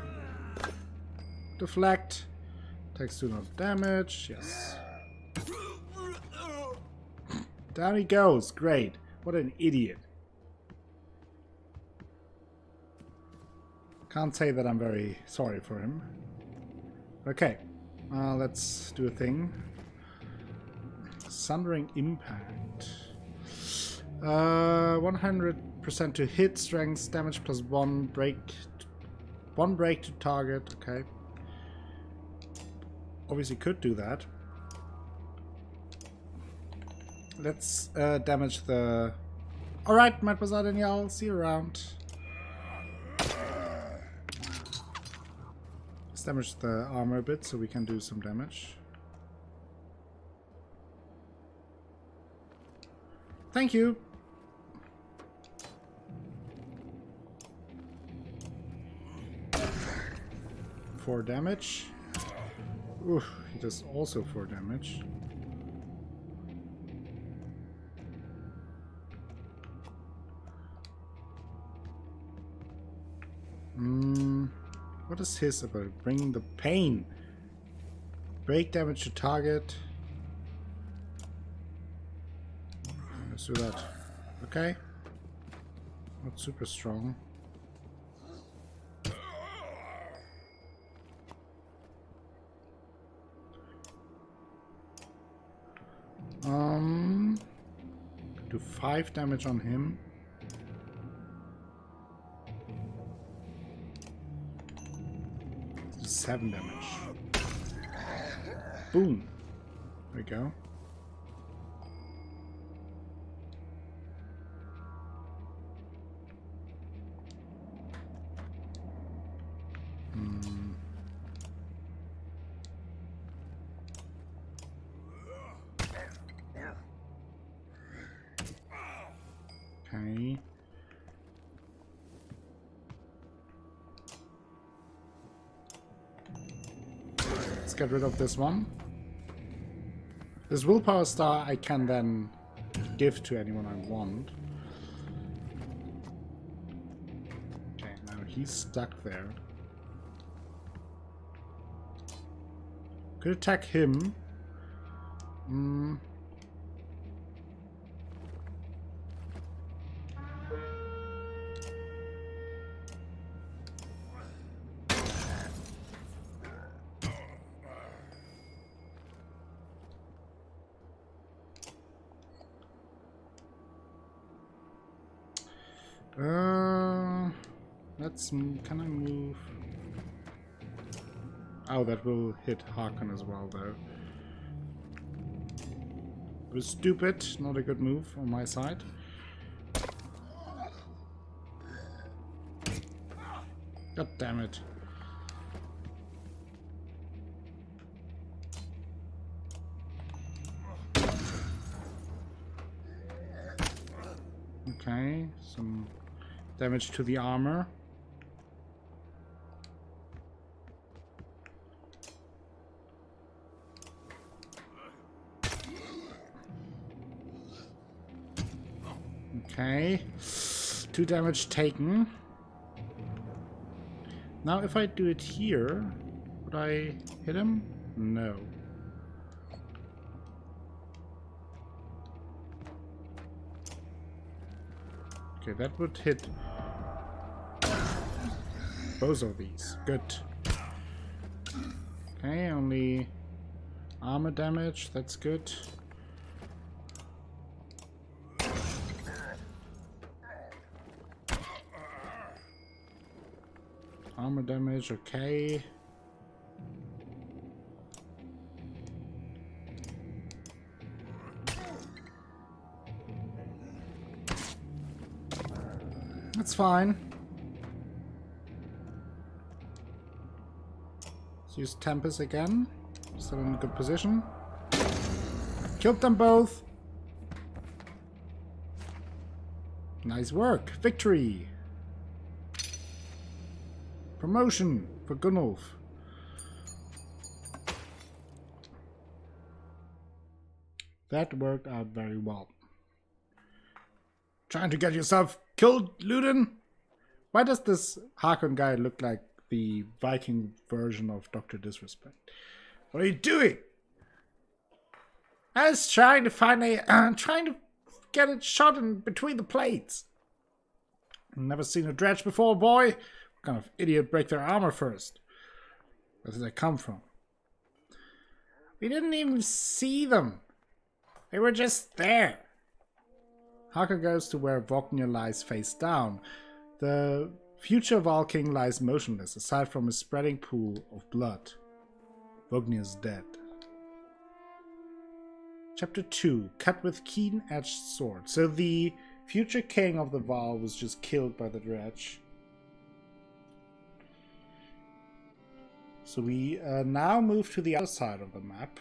Deflect. Takes two enough damage. Yes. Down he goes. Great. What an idiot. Can't say that I'm very sorry for him. Okay. Uh, let's do a thing. Sundering Impact. Uh, 100% to hit, strength, damage plus one, break, one break to target. Okay obviously could do that. Let's uh, damage the... Alright, Mademoiselle Danielle, see you around. Let's damage the armor a bit so we can do some damage. Thank you. Four damage. Oof, he does also four damage. Hmm. What is his about? Bringing the pain. Break damage to target. Let's do that. Okay. Not super strong. 5 damage on him. Seven damage. Boom. There we go. Get rid of this one. This willpower star I can then give to anyone I want. Okay, now he's stuck there. Could attack him. Hmm. Uh, let's. Can I move? Oh, will hit Hakon as well, though. It was stupid, not a good move on my side. God damn it. Okay, some damage to the armor. Two damage taken. Now if I do it here, would I hit him? No. Okay, that would hit both of these. Good. Okay, only armor damage. That's good. Armor damage, okay. That's fine. Let's use Tempest again. Still in a good position. Killed them both. Nice work. Victory. Promotion for Gunnulf. That worked out very well. Trying to get yourself killed, Ludin? Why does this Hakon guy look like the Viking version of Dr. Disrespect? What are you doing? I was trying to find a... Uh, trying to get it shot in between the plates. Never seen a dredge before, boy. Kind of idiot break their armor first? Where did they come from? We didn't even see them. They were just there. Hakon goes to where Vognir lies face down. The future Valking lies motionless, aside from a spreading pool of blood. Vognir's dead. Chapter 2 Cut with Keen Edged Sword. So the future king of the Varl was just killed by the dredge. So we uh, now move to the other side of the map.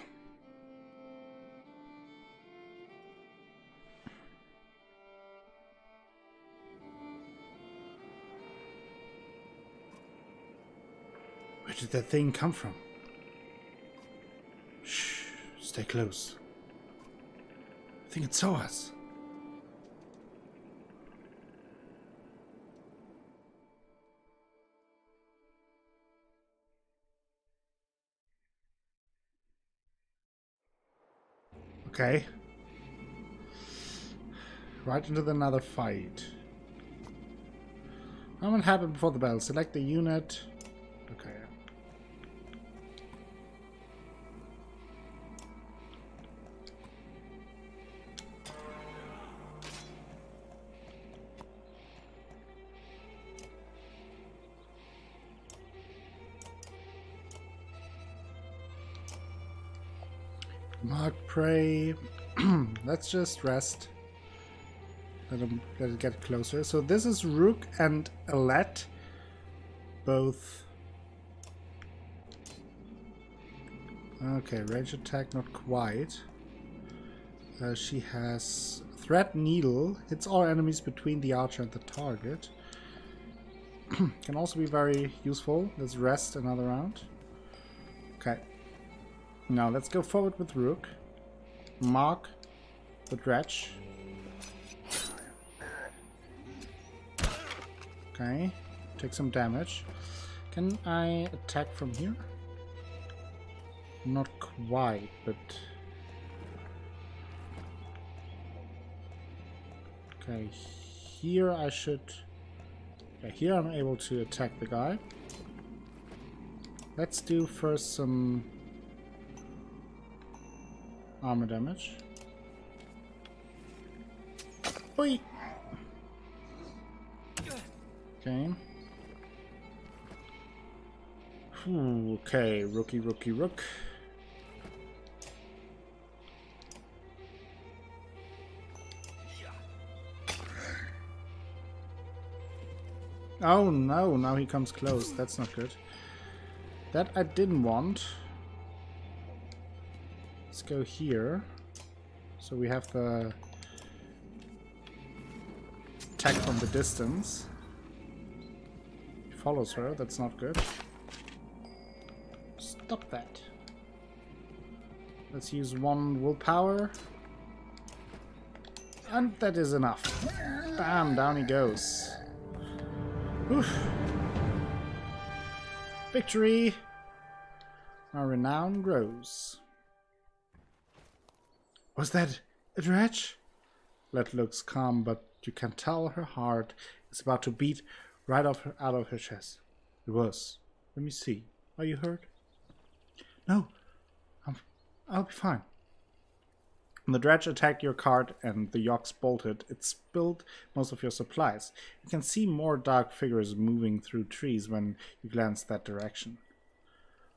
Where did that thing come from? Shh, stay close. I think it saw us. Okay. Right into another fight. What happened before the battle? Select the unit. Prey. Let's just rest. Let him let it get closer. So this is Rook and Alette. Both. Okay, range attack not quite. Uh, she has threat needle. Hits all enemies between the archer and the target. Can also be very useful. Let's rest another round. Okay. Now let's go forward with Rook. Mark the Dredge. Okay, take some damage. Can I attack from here? Not quite, but... Okay, here I should... Yeah, here I'm able to attack the guy. Let's do first some armor damage. Oi! Okay. Ooh, okay, rookie, rookie, rook. Oh no, now he comes close. That's not good. That I didn't want. Go here. So we have the attack from the distance. He follows her, that's not good. Stop that. Let's use one willpower. And that is enough. Bam, down he goes. Oof. Victory! Our renown grows. Was that a dredge? Let looks calm, but you can tell her heart is about to beat right off her, out of her chest. It was. Let me see. Are you hurt? No. I'm, I'll be fine. When the dredge attacked your cart and the yokes bolted, it spilled most of your supplies. You can see more dark figures moving through trees when you glance that direction.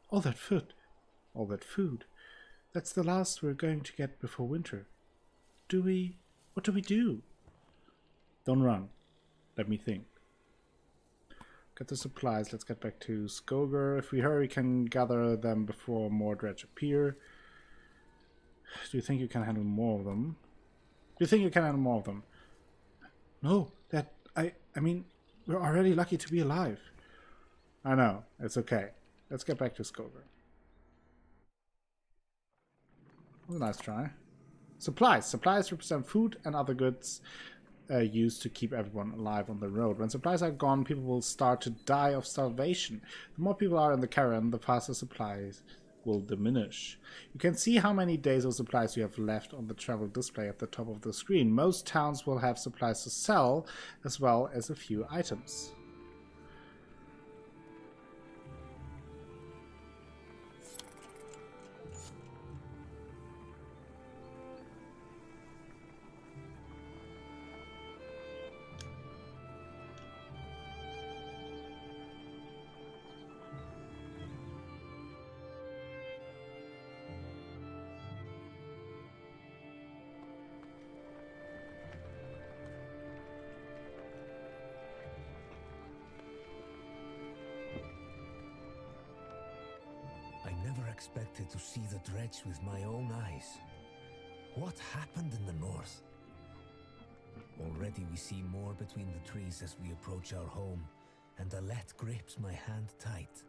All that food. All that food. That's the last we're going to get before winter. Do we... What do we do? Don't run. Let me think. Get the supplies. Let's get back to Skogr. If we hurry, we can gather them before more dredge appear. Do you think you can handle more of them? Do you think you can handle more of them? No, that... I... I mean, we're already lucky to be alive. I know. It's okay. Let's get back to Skogr. Nice try. Supplies. Supplies represent food and other goods uh, used to keep everyone alive on the road. When supplies are gone, people will start to die of starvation. The more people are in the caravan, the faster supplies will diminish. You can see how many days of supplies you have left on the travel display at the top of the screen. Most towns will have supplies to sell, as well as a few items. Approach our home, and Alette grips my hand tight.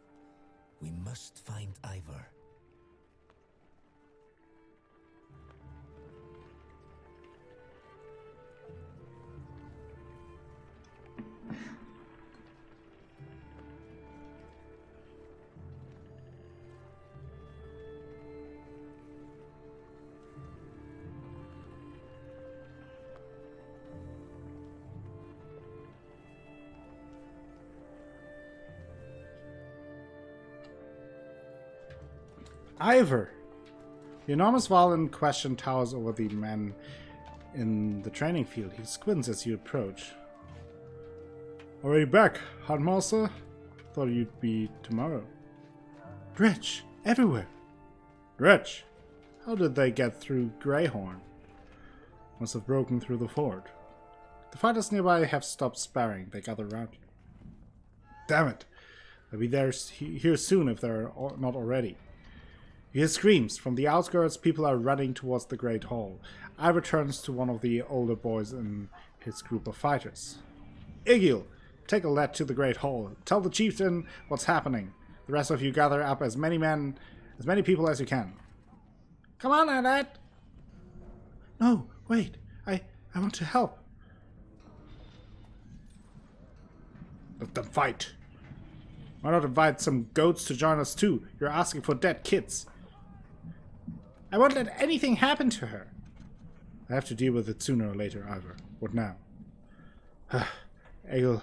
We must find Ivor. Ivor! The enormous wall in question towers over the man in the training field. He squints as you approach. Already back, Hardmaster? Thought you'd be tomorrow. Dredge! Everywhere! Dredge! How did they get through Greyhorn? Must have broken through the fort. The fighters nearby have stopped sparring. They gather around you. Damn it! They'll be there here soon if they're not already. Hear screams. From the outskirts, people are running towards the Great Hall. I returns to one of the older boys in his group of fighters. Egil, take a lad to the Great Hall. Tell the chieftain what's happening. The rest of you gather up as many men, as many people as you can. Come on, lad. No, wait. I, I want to help. Let them fight. Why not invite some goats to join us too? You're asking for dead kids. I won't let anything happen to her. I have to deal with it sooner or later, Ivor. What now? Ah, Egil,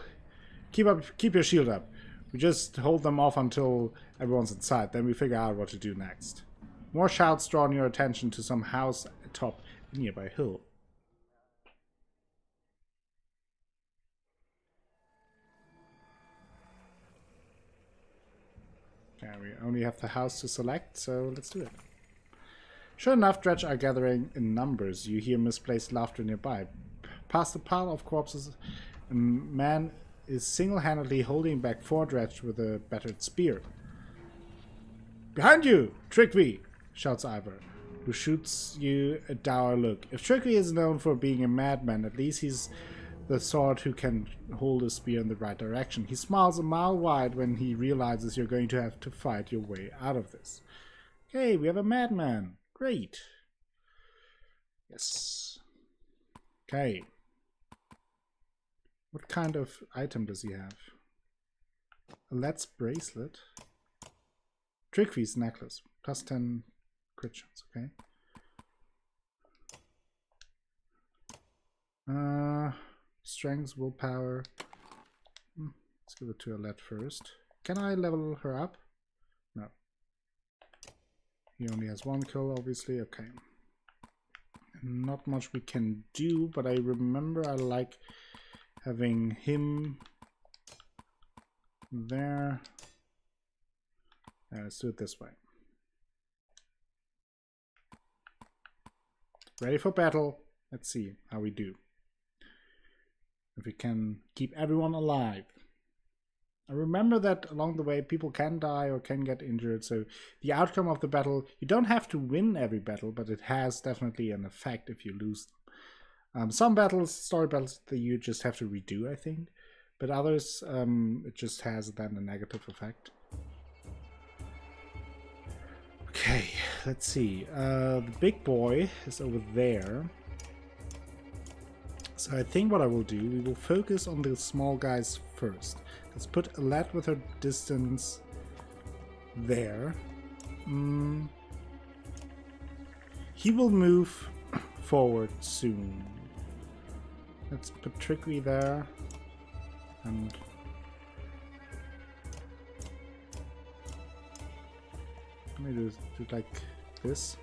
keep up, keep your shield up. We just hold them off until everyone's inside, then we figure out what to do next. More shouts draw your attention to some house atop a nearby hill. Okay, we only have the house to select, so let's do it. Sure enough, dredge are gathering in numbers. You hear misplaced laughter nearby. Past the pile of corpses, a man is single-handedly holding back four dredge with a battered spear. Behind you, Tryggvi! shouts Ivor, who shoots you a dour look. If Tryggvi is known for being a madman, at least he's the sort who can hold a spear in the right direction. He smiles a mile wide when he realizes you're going to have to fight your way out of this. Okay, we have a madman. Great. Yes. Okay. What kind of item does he have? A Let's bracelet. Trickfeast necklace. Plus 10 crit chance, okay. Uh, strength, willpower. Hmm, let's give it to Alette first. Can I level her up? He only has one kill, obviously. Okay. Not much we can do, but I remember I like having him there. Uh, let's do it this way. Ready for battle. Let's see how we do. If we can keep everyone alive. I remember that along the way people can die or can get injured, so the outcome of the battle, you don't have to win every battle, but it has definitely an effect if you lose. Um, some battles, story battles, that you just have to redo, I think, but others, um, it just has then a negative effect. Okay, let's see. Uh, the big boy is over there. So I think what I will do, we will focus on the small guys first. Let's put Alette with her distance there. Mm. He will move forward soon. Let's put Trickery there. And let me do, do like this.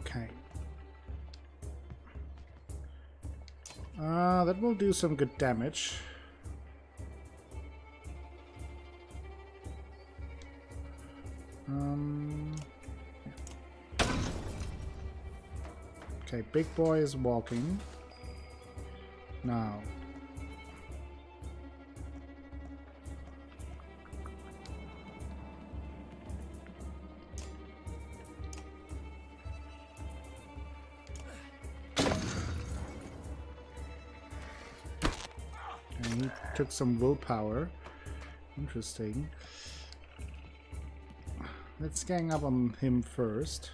Okay. Uh, that will do some good damage. Um, Okay, big boy is walking. Now. Took some willpower. Interesting. Let's gang up on him first.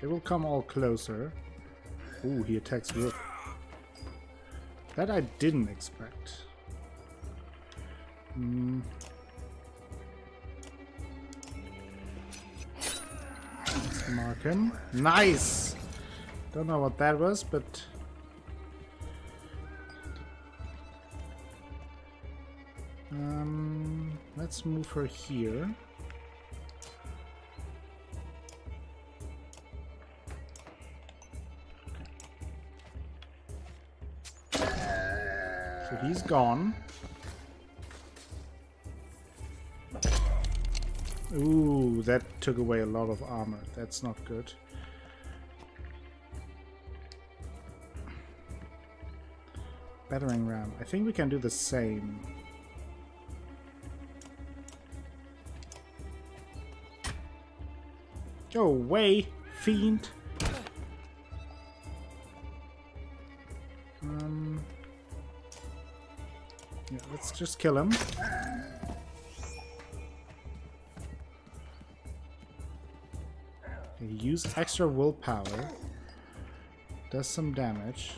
They will come all closer. Ooh, he attacks Rook. That I didn't expect. Hmm. Let's mark him. Nice! Don't know what that was, but... Um, let's move her here. So he's gone. Ooh, that took away a lot of armor. That's not good. Battering ram. I think we can do the same. Go away, fiend. Um, yeah, let's just kill him. Use extra willpower. Does some damage.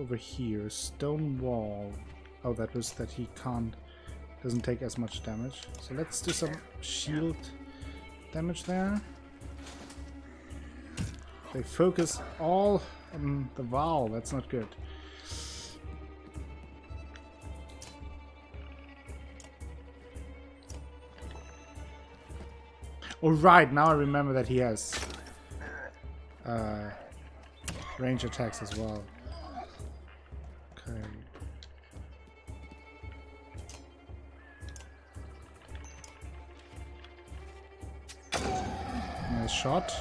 Over here. Stone wall. Oh, that was that he can't, doesn't take as much damage. So let's do some shield damage there. They focus all on the Varl. That's not good. Oh, right. Now I remember that he has uh, range attacks as well. Nice shot.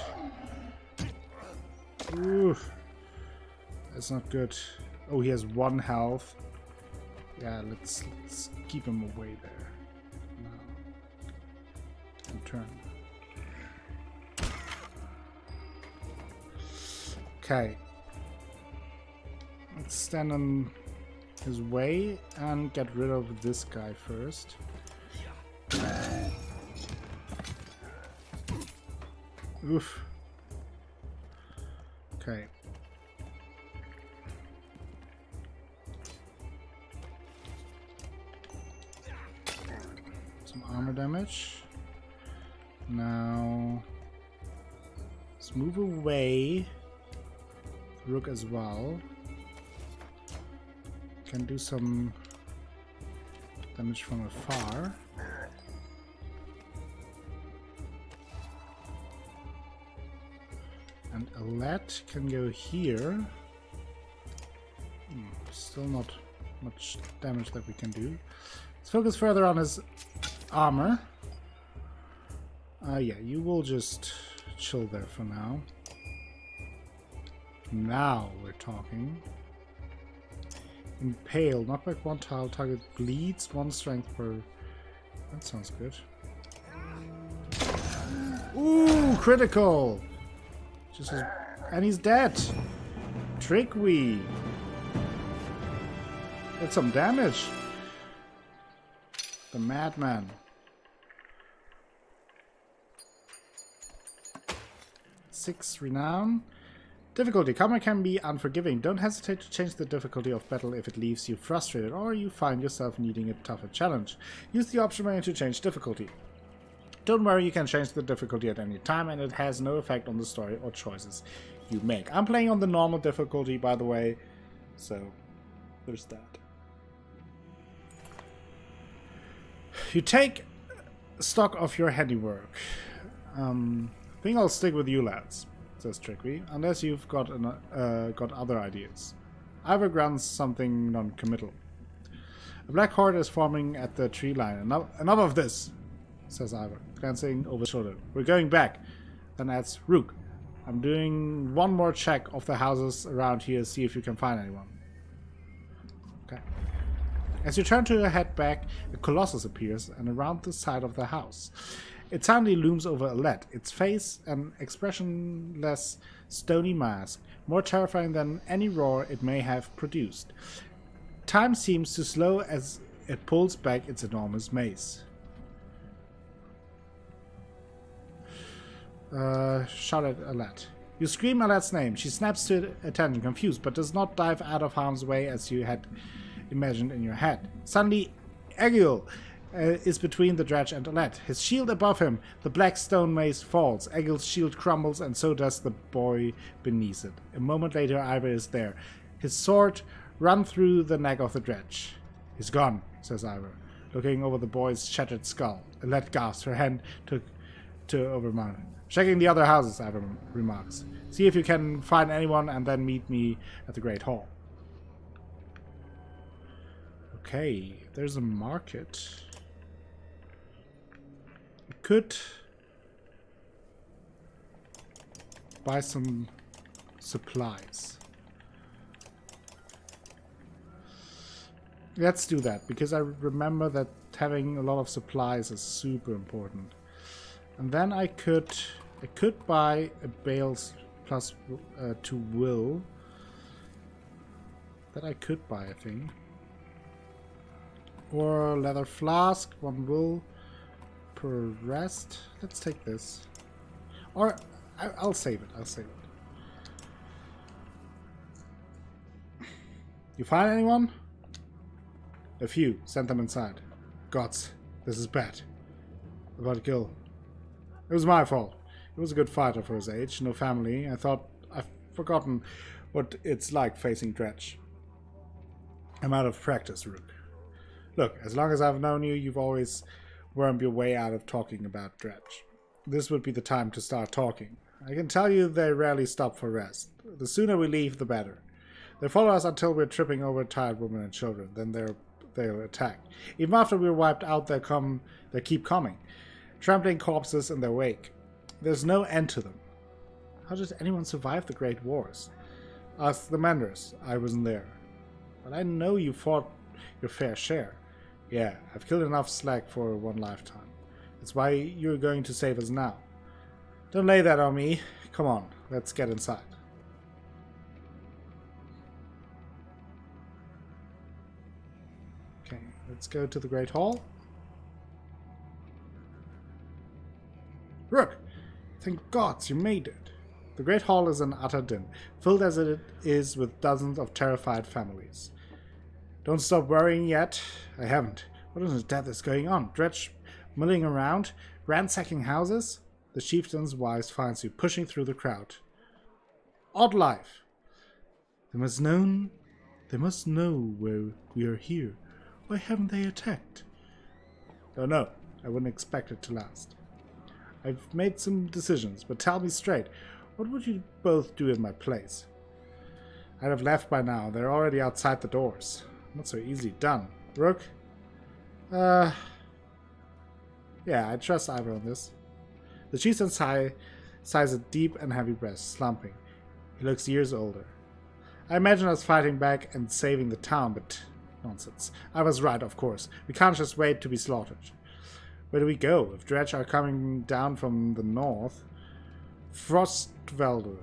Ooh. That's not good. Oh, he has one health. Yeah, let's, let's keep him away there. Now. And turn. Okay. Let's stand on his way and get rid of this guy first. Uh, Oof. Okay. Some armor damage. Now, let's move away. Rook as well. Can do some damage from afar. Alette can go here. Hmm, still not much damage that we can do. Let's focus further on his armor. Uh, yeah, you will just chill there for now. Now we're talking. Impale. not one tile. Target bleeds one strength per... That sounds good. Ooh, critical! Just as... And he's dead! Tryggvi! Did some damage. The madman. Six renown. Difficulty. Karma can be unforgiving. Don't hesitate to change the difficulty of battle if it leaves you frustrated or you find yourself needing a tougher challenge. Use the option menu to change difficulty. Don't worry, you can change the difficulty at any time and it has no effect on the story or choices you make. I'm playing on the normal difficulty, by the way, so there's that. You take stock of your handiwork. Um, I think I'll stick with you lads says Tricky, unless you've got an, uh, got other ideas. Ivor grunts something non-committal. A black horde is forming at the tree line. Enough, enough of this, says Ivor, glancing over his shoulder. We're going back. Then adds, Rook, I'm doing one more check of the houses around here, see if you can find anyone. Okay. As you turn to head back, a colossus appears and around the side of the house. It suddenly looms over Alette, its face an expressionless, stony mask, more terrifying than any roar it may have produced. Time seems to slow as it pulls back its enormous mace. Uh, shout at Alette. You scream Alette's name. She snaps to attention, confused, but does not dive out of harm's way as you had imagined in your head. Suddenly, Egil uh, is between the dredge and Alette. His shield above him, the black stone mace falls. Egil's shield crumbles, and so does the boy beneath it. A moment later, Ivor is there. His sword run through the neck of the dredge. He's gone, says Ivor, looking over the boy's shattered skull. Alette gasps, her hand to, to over mine. Checking the other houses, Adam remarks. See if you can find anyone and then meet me at the Great Hall. Okay, there's a market. We could buy some supplies. Let's do that, because I remember that having a lot of supplies is super important. And then I could I could buy a bales plus uh, to will. That I could buy, I think. Or leather flask, one will per rest. Let's take this. Or I, I'll save it. I'll save it. You find anyone? A few. Send them inside. Gods, this is bad. About kill. It was my fault. He was a good fighter for his age, no family. I thought I've forgotten what it's like facing Dredge. I'm out of practice, Rook. Look, as long as I've known you, you've always wormed your way out of talking about Dredge. This would be the time to start talking. I can tell you they rarely stop for rest. The sooner we leave, the better. They follow us until we're tripping over tired women and children. Then they're, they'll attack. Even after we're wiped out, they come. They keep coming, trampling corpses in their wake. There's no end to them. How does anyone survive the Great Wars? Ask the Menders. I wasn't there. But I know you fought your fair share. Yeah, I've killed enough slack for one lifetime. That's why you're going to save us now. Don't lay that on me. Come on, let's get inside. Okay, let's go to the Great Hall. Rook, thank gods you made it. The Great Hall is an utter din, filled as it is with dozens of terrified families. Don't stop worrying yet. I haven't. What the death is going on? Dredge milling around, ransacking houses? The chieftain's wife finds you pushing through the crowd. Oddleif. They must know. They must know where we are here. Why haven't they attacked? Don't know. I wouldn't expect it to last. I've made some decisions, but tell me straight, what would you both do in my place? I'd have left by now. They're already outside the doors. Not so easy done. Rook? Uh... Yeah, I trust Ivor on this. The chieftain sigh, sighs a deep and heavy breath, slumping. He looks years older. I imagine us fighting back and saving the town, but nonsense. I was right, of course. We can't just wait to be slaughtered. Where do we go? If Dredge are coming down from the north, Frostvellr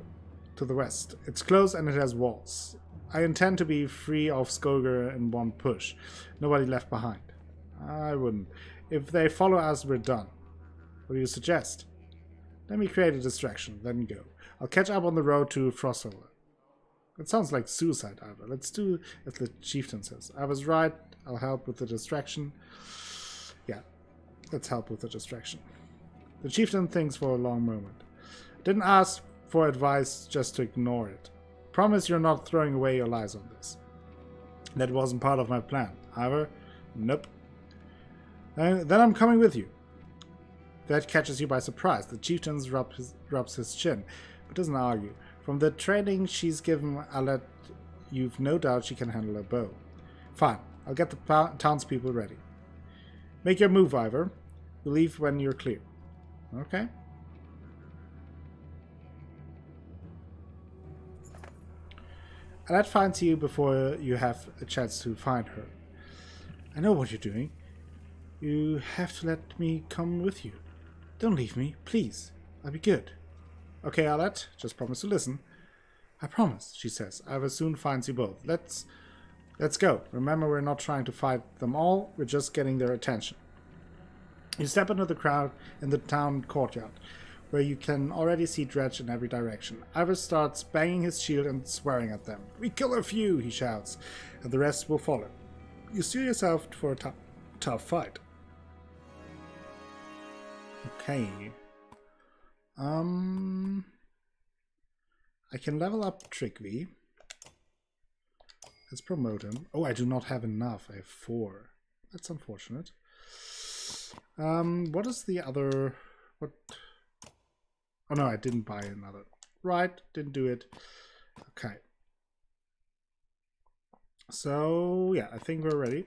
to the west. It's close and it has walls. I intend to be free of Skogr in one push. Nobody left behind. I wouldn't. If they follow us, we're done. What do you suggest? Let me create a distraction, then go. I'll catch up on the road to Frostvellr. It sounds like suicide, Ivor. Let's do as the chieftain says. I was right. I'll help with the distraction. Let's help with the distraction. The chieftain thinks for a long moment. Didn't ask for advice just to ignore it. Promise you're not throwing away your lives on this. That wasn't part of my plan. However, nope. Then, then I'm coming with you. That catches you by surprise. The chieftain rub his, rubs his chin, but doesn't argue. From the training she's given Alette, you've no doubt she can handle a bow. Fine, I'll get the townspeople ready. Make your move, Ivor. We'll leave when you're clear. Okay. Alette finds you before you have a chance to find her. I know what you're doing. You have to let me come with you. Don't leave me, please. I'll be good. Okay, Alette, just promise to listen. I promise, she says. I will soon find you both. Let's let's go. Remember, we're not trying to fight them all, we're just getting their attention. You step into the crowd in the town courtyard, where you can already see Dredge in every direction. Ivor starts banging his shield and swearing at them. We kill a few, he shouts, and the rest will follow. You steel yourself for a tough, fight. Okay. Um, I can level up Tryggvi. Let's promote him. Oh, I do not have enough. I have four. That's unfortunate. Um, what is the other? What? Oh no, I didn't buy another. Right, didn't do it. Okay. So yeah, I think we're ready.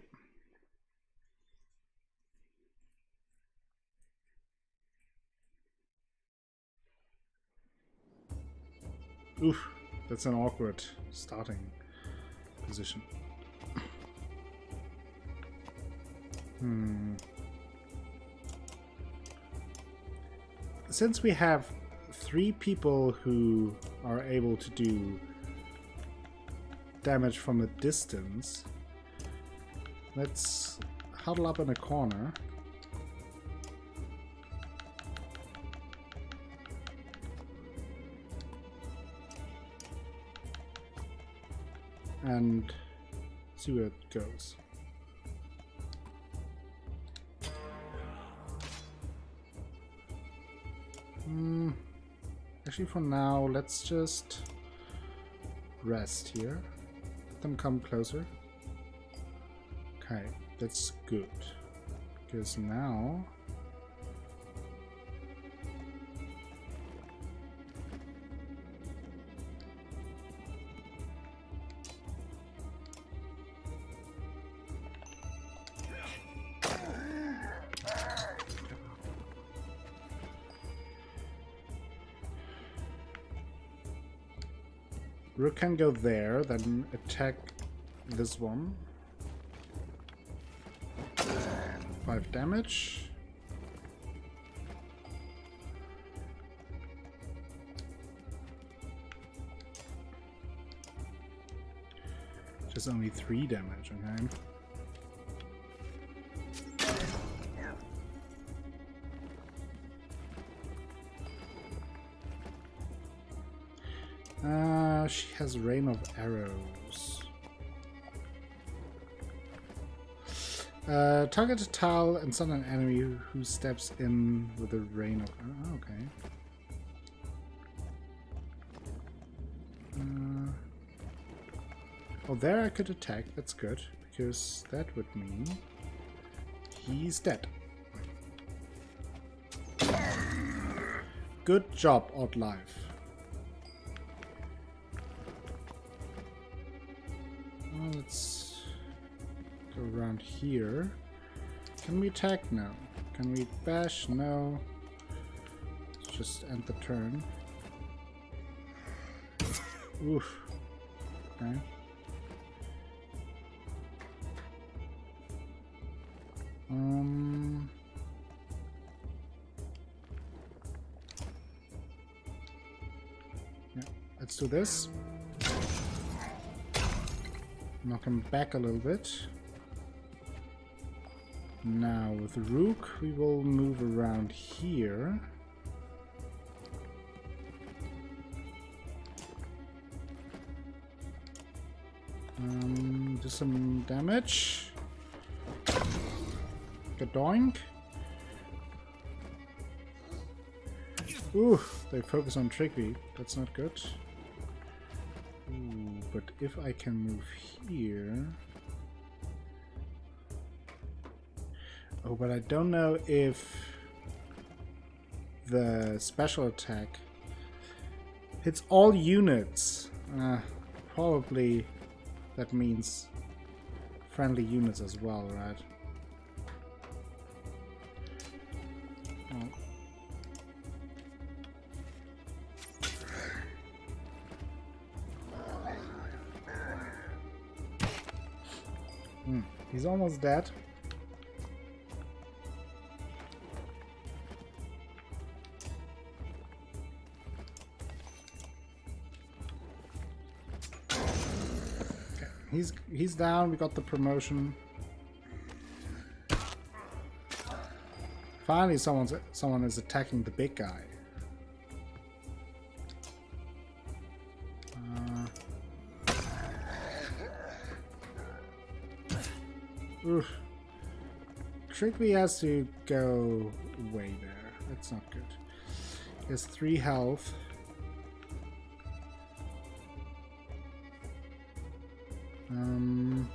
Oof, that's an awkward starting position. Hmm. Since we have three people who are able to do damage from a distance, let's huddle up in a corner. And see where it goes. Hmm. Actually, for now, let's just rest here. Let them come closer. Okay, that's good. Because now... can go there, then attack this one. Five damage. Just only three damage, okay? Has rain of arrows. Uh, target a tile and stun an enemy who steps in with a rain of. Oh, okay. Uh, oh, there I could attack. That's good because that would mean he's dead. Good job, Oddleif. Let's go around here. Can we attack? No. Can we bash? No. Let's just end the turn. Oof. Okay. Um. Yeah, let's do this. Knock him back a little bit. Now with Rook, we will move around here. Um, do some damage. Gadoink. Ooh, they focus on Tricky. That's not good. But if I can move here... Oh, but I don't know if the special attack hits all units. Uh, probably that means friendly units as well, right? He's almost dead. He's he's down. We got the promotion. Finally, someone's someone is attacking the big guy. Tryggvi has to go way there. That's not good. He has three health. Um,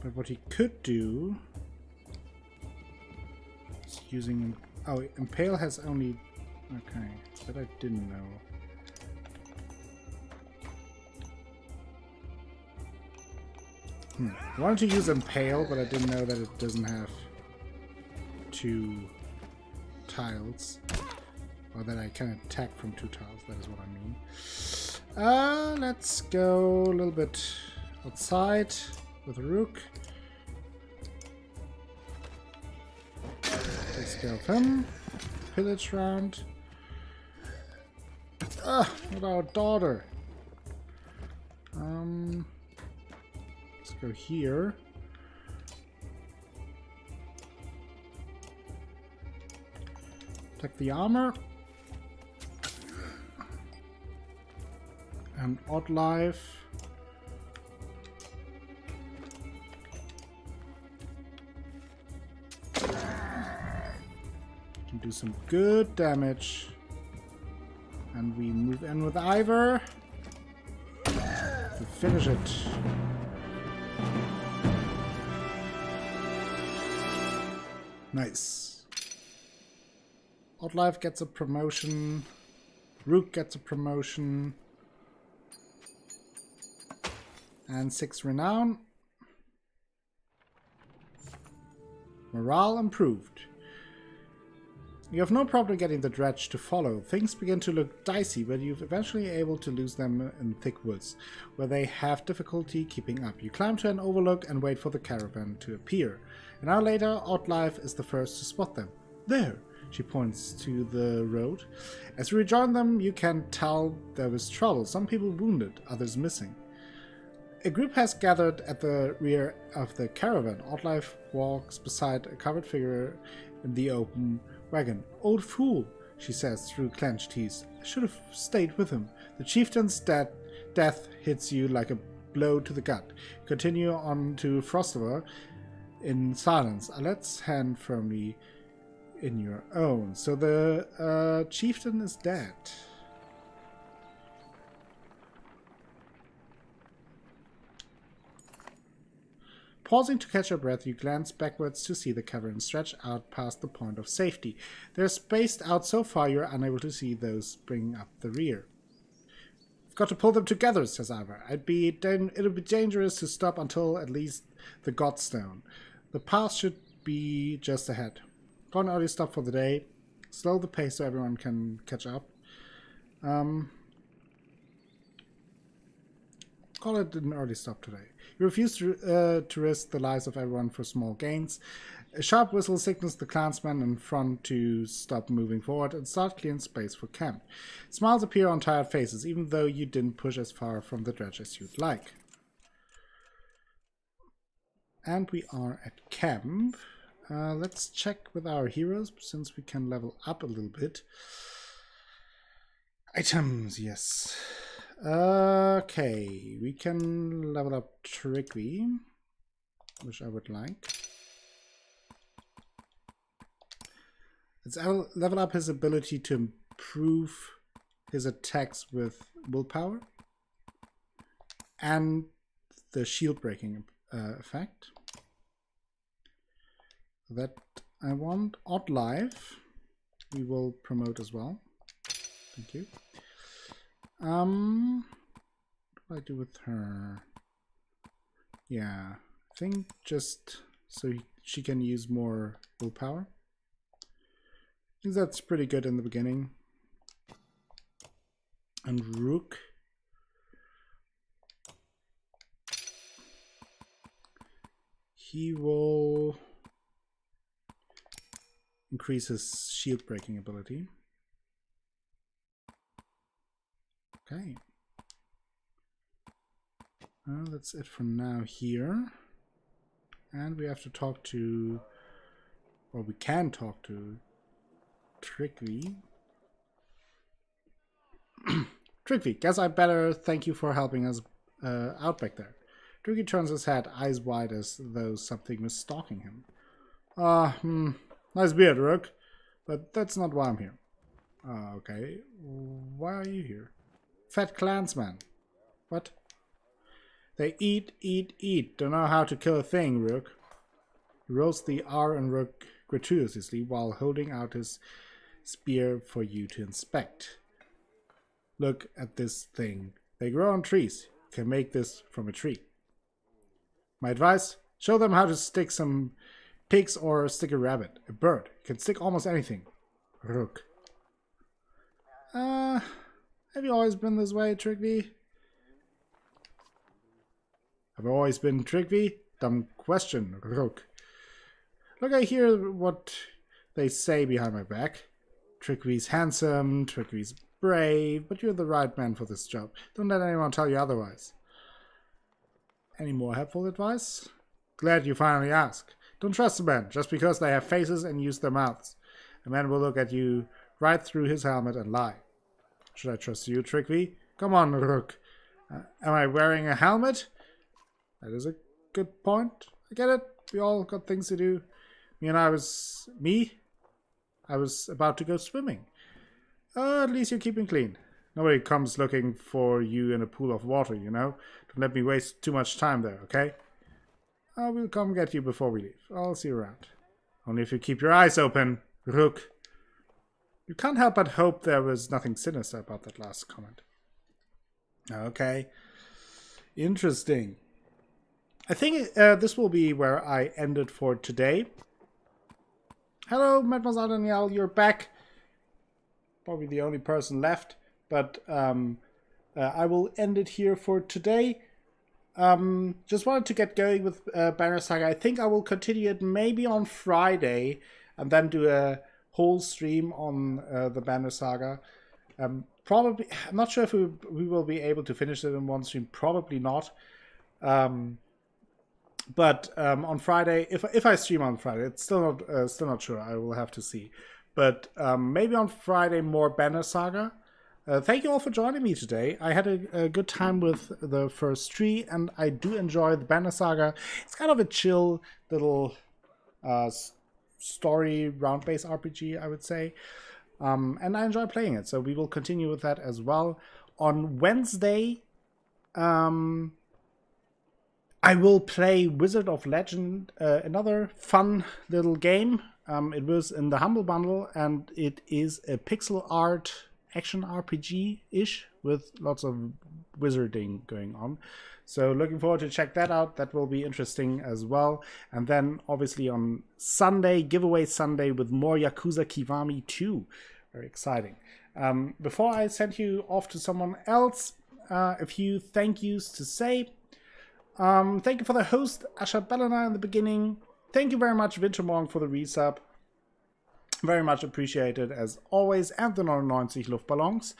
but what he could do is using... Oh, Impale has only... Okay, that I didn't know. Hmm. I wanted to use Impale, but I didn't know that it doesn't have two tiles. Or that I can attack from two tiles, that is what I mean. Uh, let's go a little bit outside with a Rook. Let's go him. Pillage round. Ah, not our daughter. Um, let's go here. Take the armor. And Oddleif. Can do some good damage. And we move in with Ivor to finish it. Nice. Oddleif gets a promotion. Rook gets a promotion. And 6 renown. Morale improved. You have no problem getting the dredge to follow. Things begin to look dicey, but you're eventually able to lose them in thick woods, where they have difficulty keeping up. You climb to an overlook and wait for the caravan to appear. An hour later, Oddleif is the first to spot them. There! She points to the road. As you rejoin them, you can tell there was trouble. Some people wounded, others missing. A group has gathered at the rear of the caravan. Oddleif walks beside a covered figure in the open wagon. Old fool, she says through clenched teeth. I should have stayed with him. The chieftain's death, death hits you like a blow to the gut. Continue on to Frostover in silence. Alette's hand firmly in your own. So the uh, chieftain is dead. Pausing to catch your breath, you glance backwards to see the cavern stretch out past the point of safety. They're spaced out so far you're unable to see those bringing up the rear. I've got to pull them together, says Ivor. I'd be it'd be dangerous to stop until at least the Godstone. The path should be just ahead. Go an early stop for the day. Slow the pace so everyone can catch up. Um, call it an early stop today. Refuse to, uh, to risk the lives of everyone for small gains. A sharp whistle signals the clansmen in front to stop moving forward and start clearing space for camp. Smiles appear on tired faces, even though you didn't push as far from the dredge as you'd like. And we are at camp. Uh, let's check with our heroes, since we can level up a little bit. Items, yes. Okay, we can level up Tryggvi, which I would like. Let's level up his ability to improve his attacks with willpower and the shield breaking uh, effect. That I want. Oddleif, we will promote as well. Thank you. Um, what do I do with her? Yeah, I think just so she can use more willpower. I think that's pretty good in the beginning. And rook. He will increase his shield breaking ability. Okay. Well, that's it for now here. And we have to talk to, or we can talk to Tricky. Tricky, guess I better thank you for helping us uh, out back there. Tricky turns his head, eyes wide as though something was stalking him. Ah, uh, hmm, nice beard, Rook. But that's not why I'm here. Uh, okay, why are you here? Fat clansman. What? They eat, eat, eat. Don't know how to kill a thing, Rook. He rolls the R and Rook gratuitously while holding out his spear for you to inspect. Look at this thing. They grow on trees. You can make this from a tree. My advice? Show them how to stick some pigs or stick a rabbit. A bird. You can stick almost anything. Rook. Uh, have you always been this way, Tricky? Have I always been Tricky? Dumb question, Rook. Look, I hear what they say behind my back. Tricky's handsome, Tricky's brave, but you're the right man for this job. Don't let anyone tell you otherwise. Any more helpful advice? Glad you finally asked. Don't trust the men just because they have faces and use their mouths. A man will look at you right through his helmet and lie. Should I trust you, Tricky? Come on, Rook. Uh, am I wearing a helmet? That is a good point. I get it. We all got things to do. Me and I was... Me? I was about to go swimming. Uh, at least you're keeping clean. Nobody comes looking for you in a pool of water, you know? Don't let me waste too much time there, okay? I will come get you before we leave. I'll see you around. Only if you keep your eyes open, Rook. You can't help but hope there was nothing sinister about that last comment. Okay. Interesting. I think uh, this will be where I ended for today. Hello, Mademoiselle Danielle, you're back. Probably the only person left, but um, uh, I will end it here for today. Um, just wanted to get going with uh, Banner Saga. I think I will continue it maybe on Friday and then do a whole stream on uh, the Banner Saga. Um, probably, I'm not sure if we, we will be able to finish it in one stream. Probably not. Um, but um, on Friday, if if I stream on Friday, it's still not uh, still not sure. I will have to see. But um, maybe on Friday more Banner Saga. Uh, thank you all for joining me today. I had a, a, good time with the first tree, and I do enjoy the Banner Saga. It's kind of a chill little uh, story round based RPG, I would say. Um, and I enjoy playing it, so we will continue with that as well. On Wednesday, um, I will play Wizard of Legend, uh, another fun little game. Um, it was in the Humble Bundle, and it is a pixel art action RPG ish with lots of wizarding going on. So looking forward to check that out. That will be interesting as well. And then obviously on Sunday, giveaway Sunday with more Yakuza Kiwami 2. Very exciting. Um, before I send you off to someone else, uh, a few thank yous to say. Um, thank you for the host, Asha Bellana in the beginning. Thank you very much, Wintermorgen, for the resub. Very much appreciated as always. And the 99 Luftballons.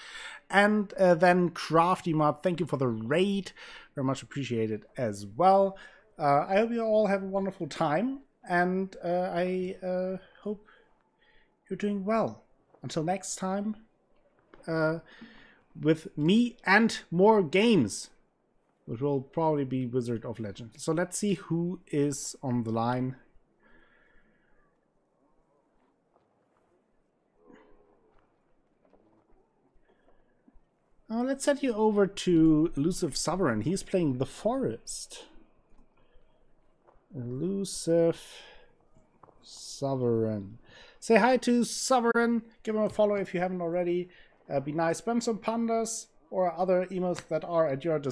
And uh, then Crafty Mod, thank you for the raid. Very much appreciated as well. Uh, I hope you all have a wonderful time. And uh, I uh, hope you're doing well. Until next time, uh, with me and more games, which will probably be Wizard of Legend. So let's see who is on the line. Uh, let's send you over to Elusive Sovereign. He's playing The Forest. Elusive Sovereign. Say hi to Sovereign. Give him a follow if you haven't already. Uh, be nice. Spam some pandas or other emotes that are at your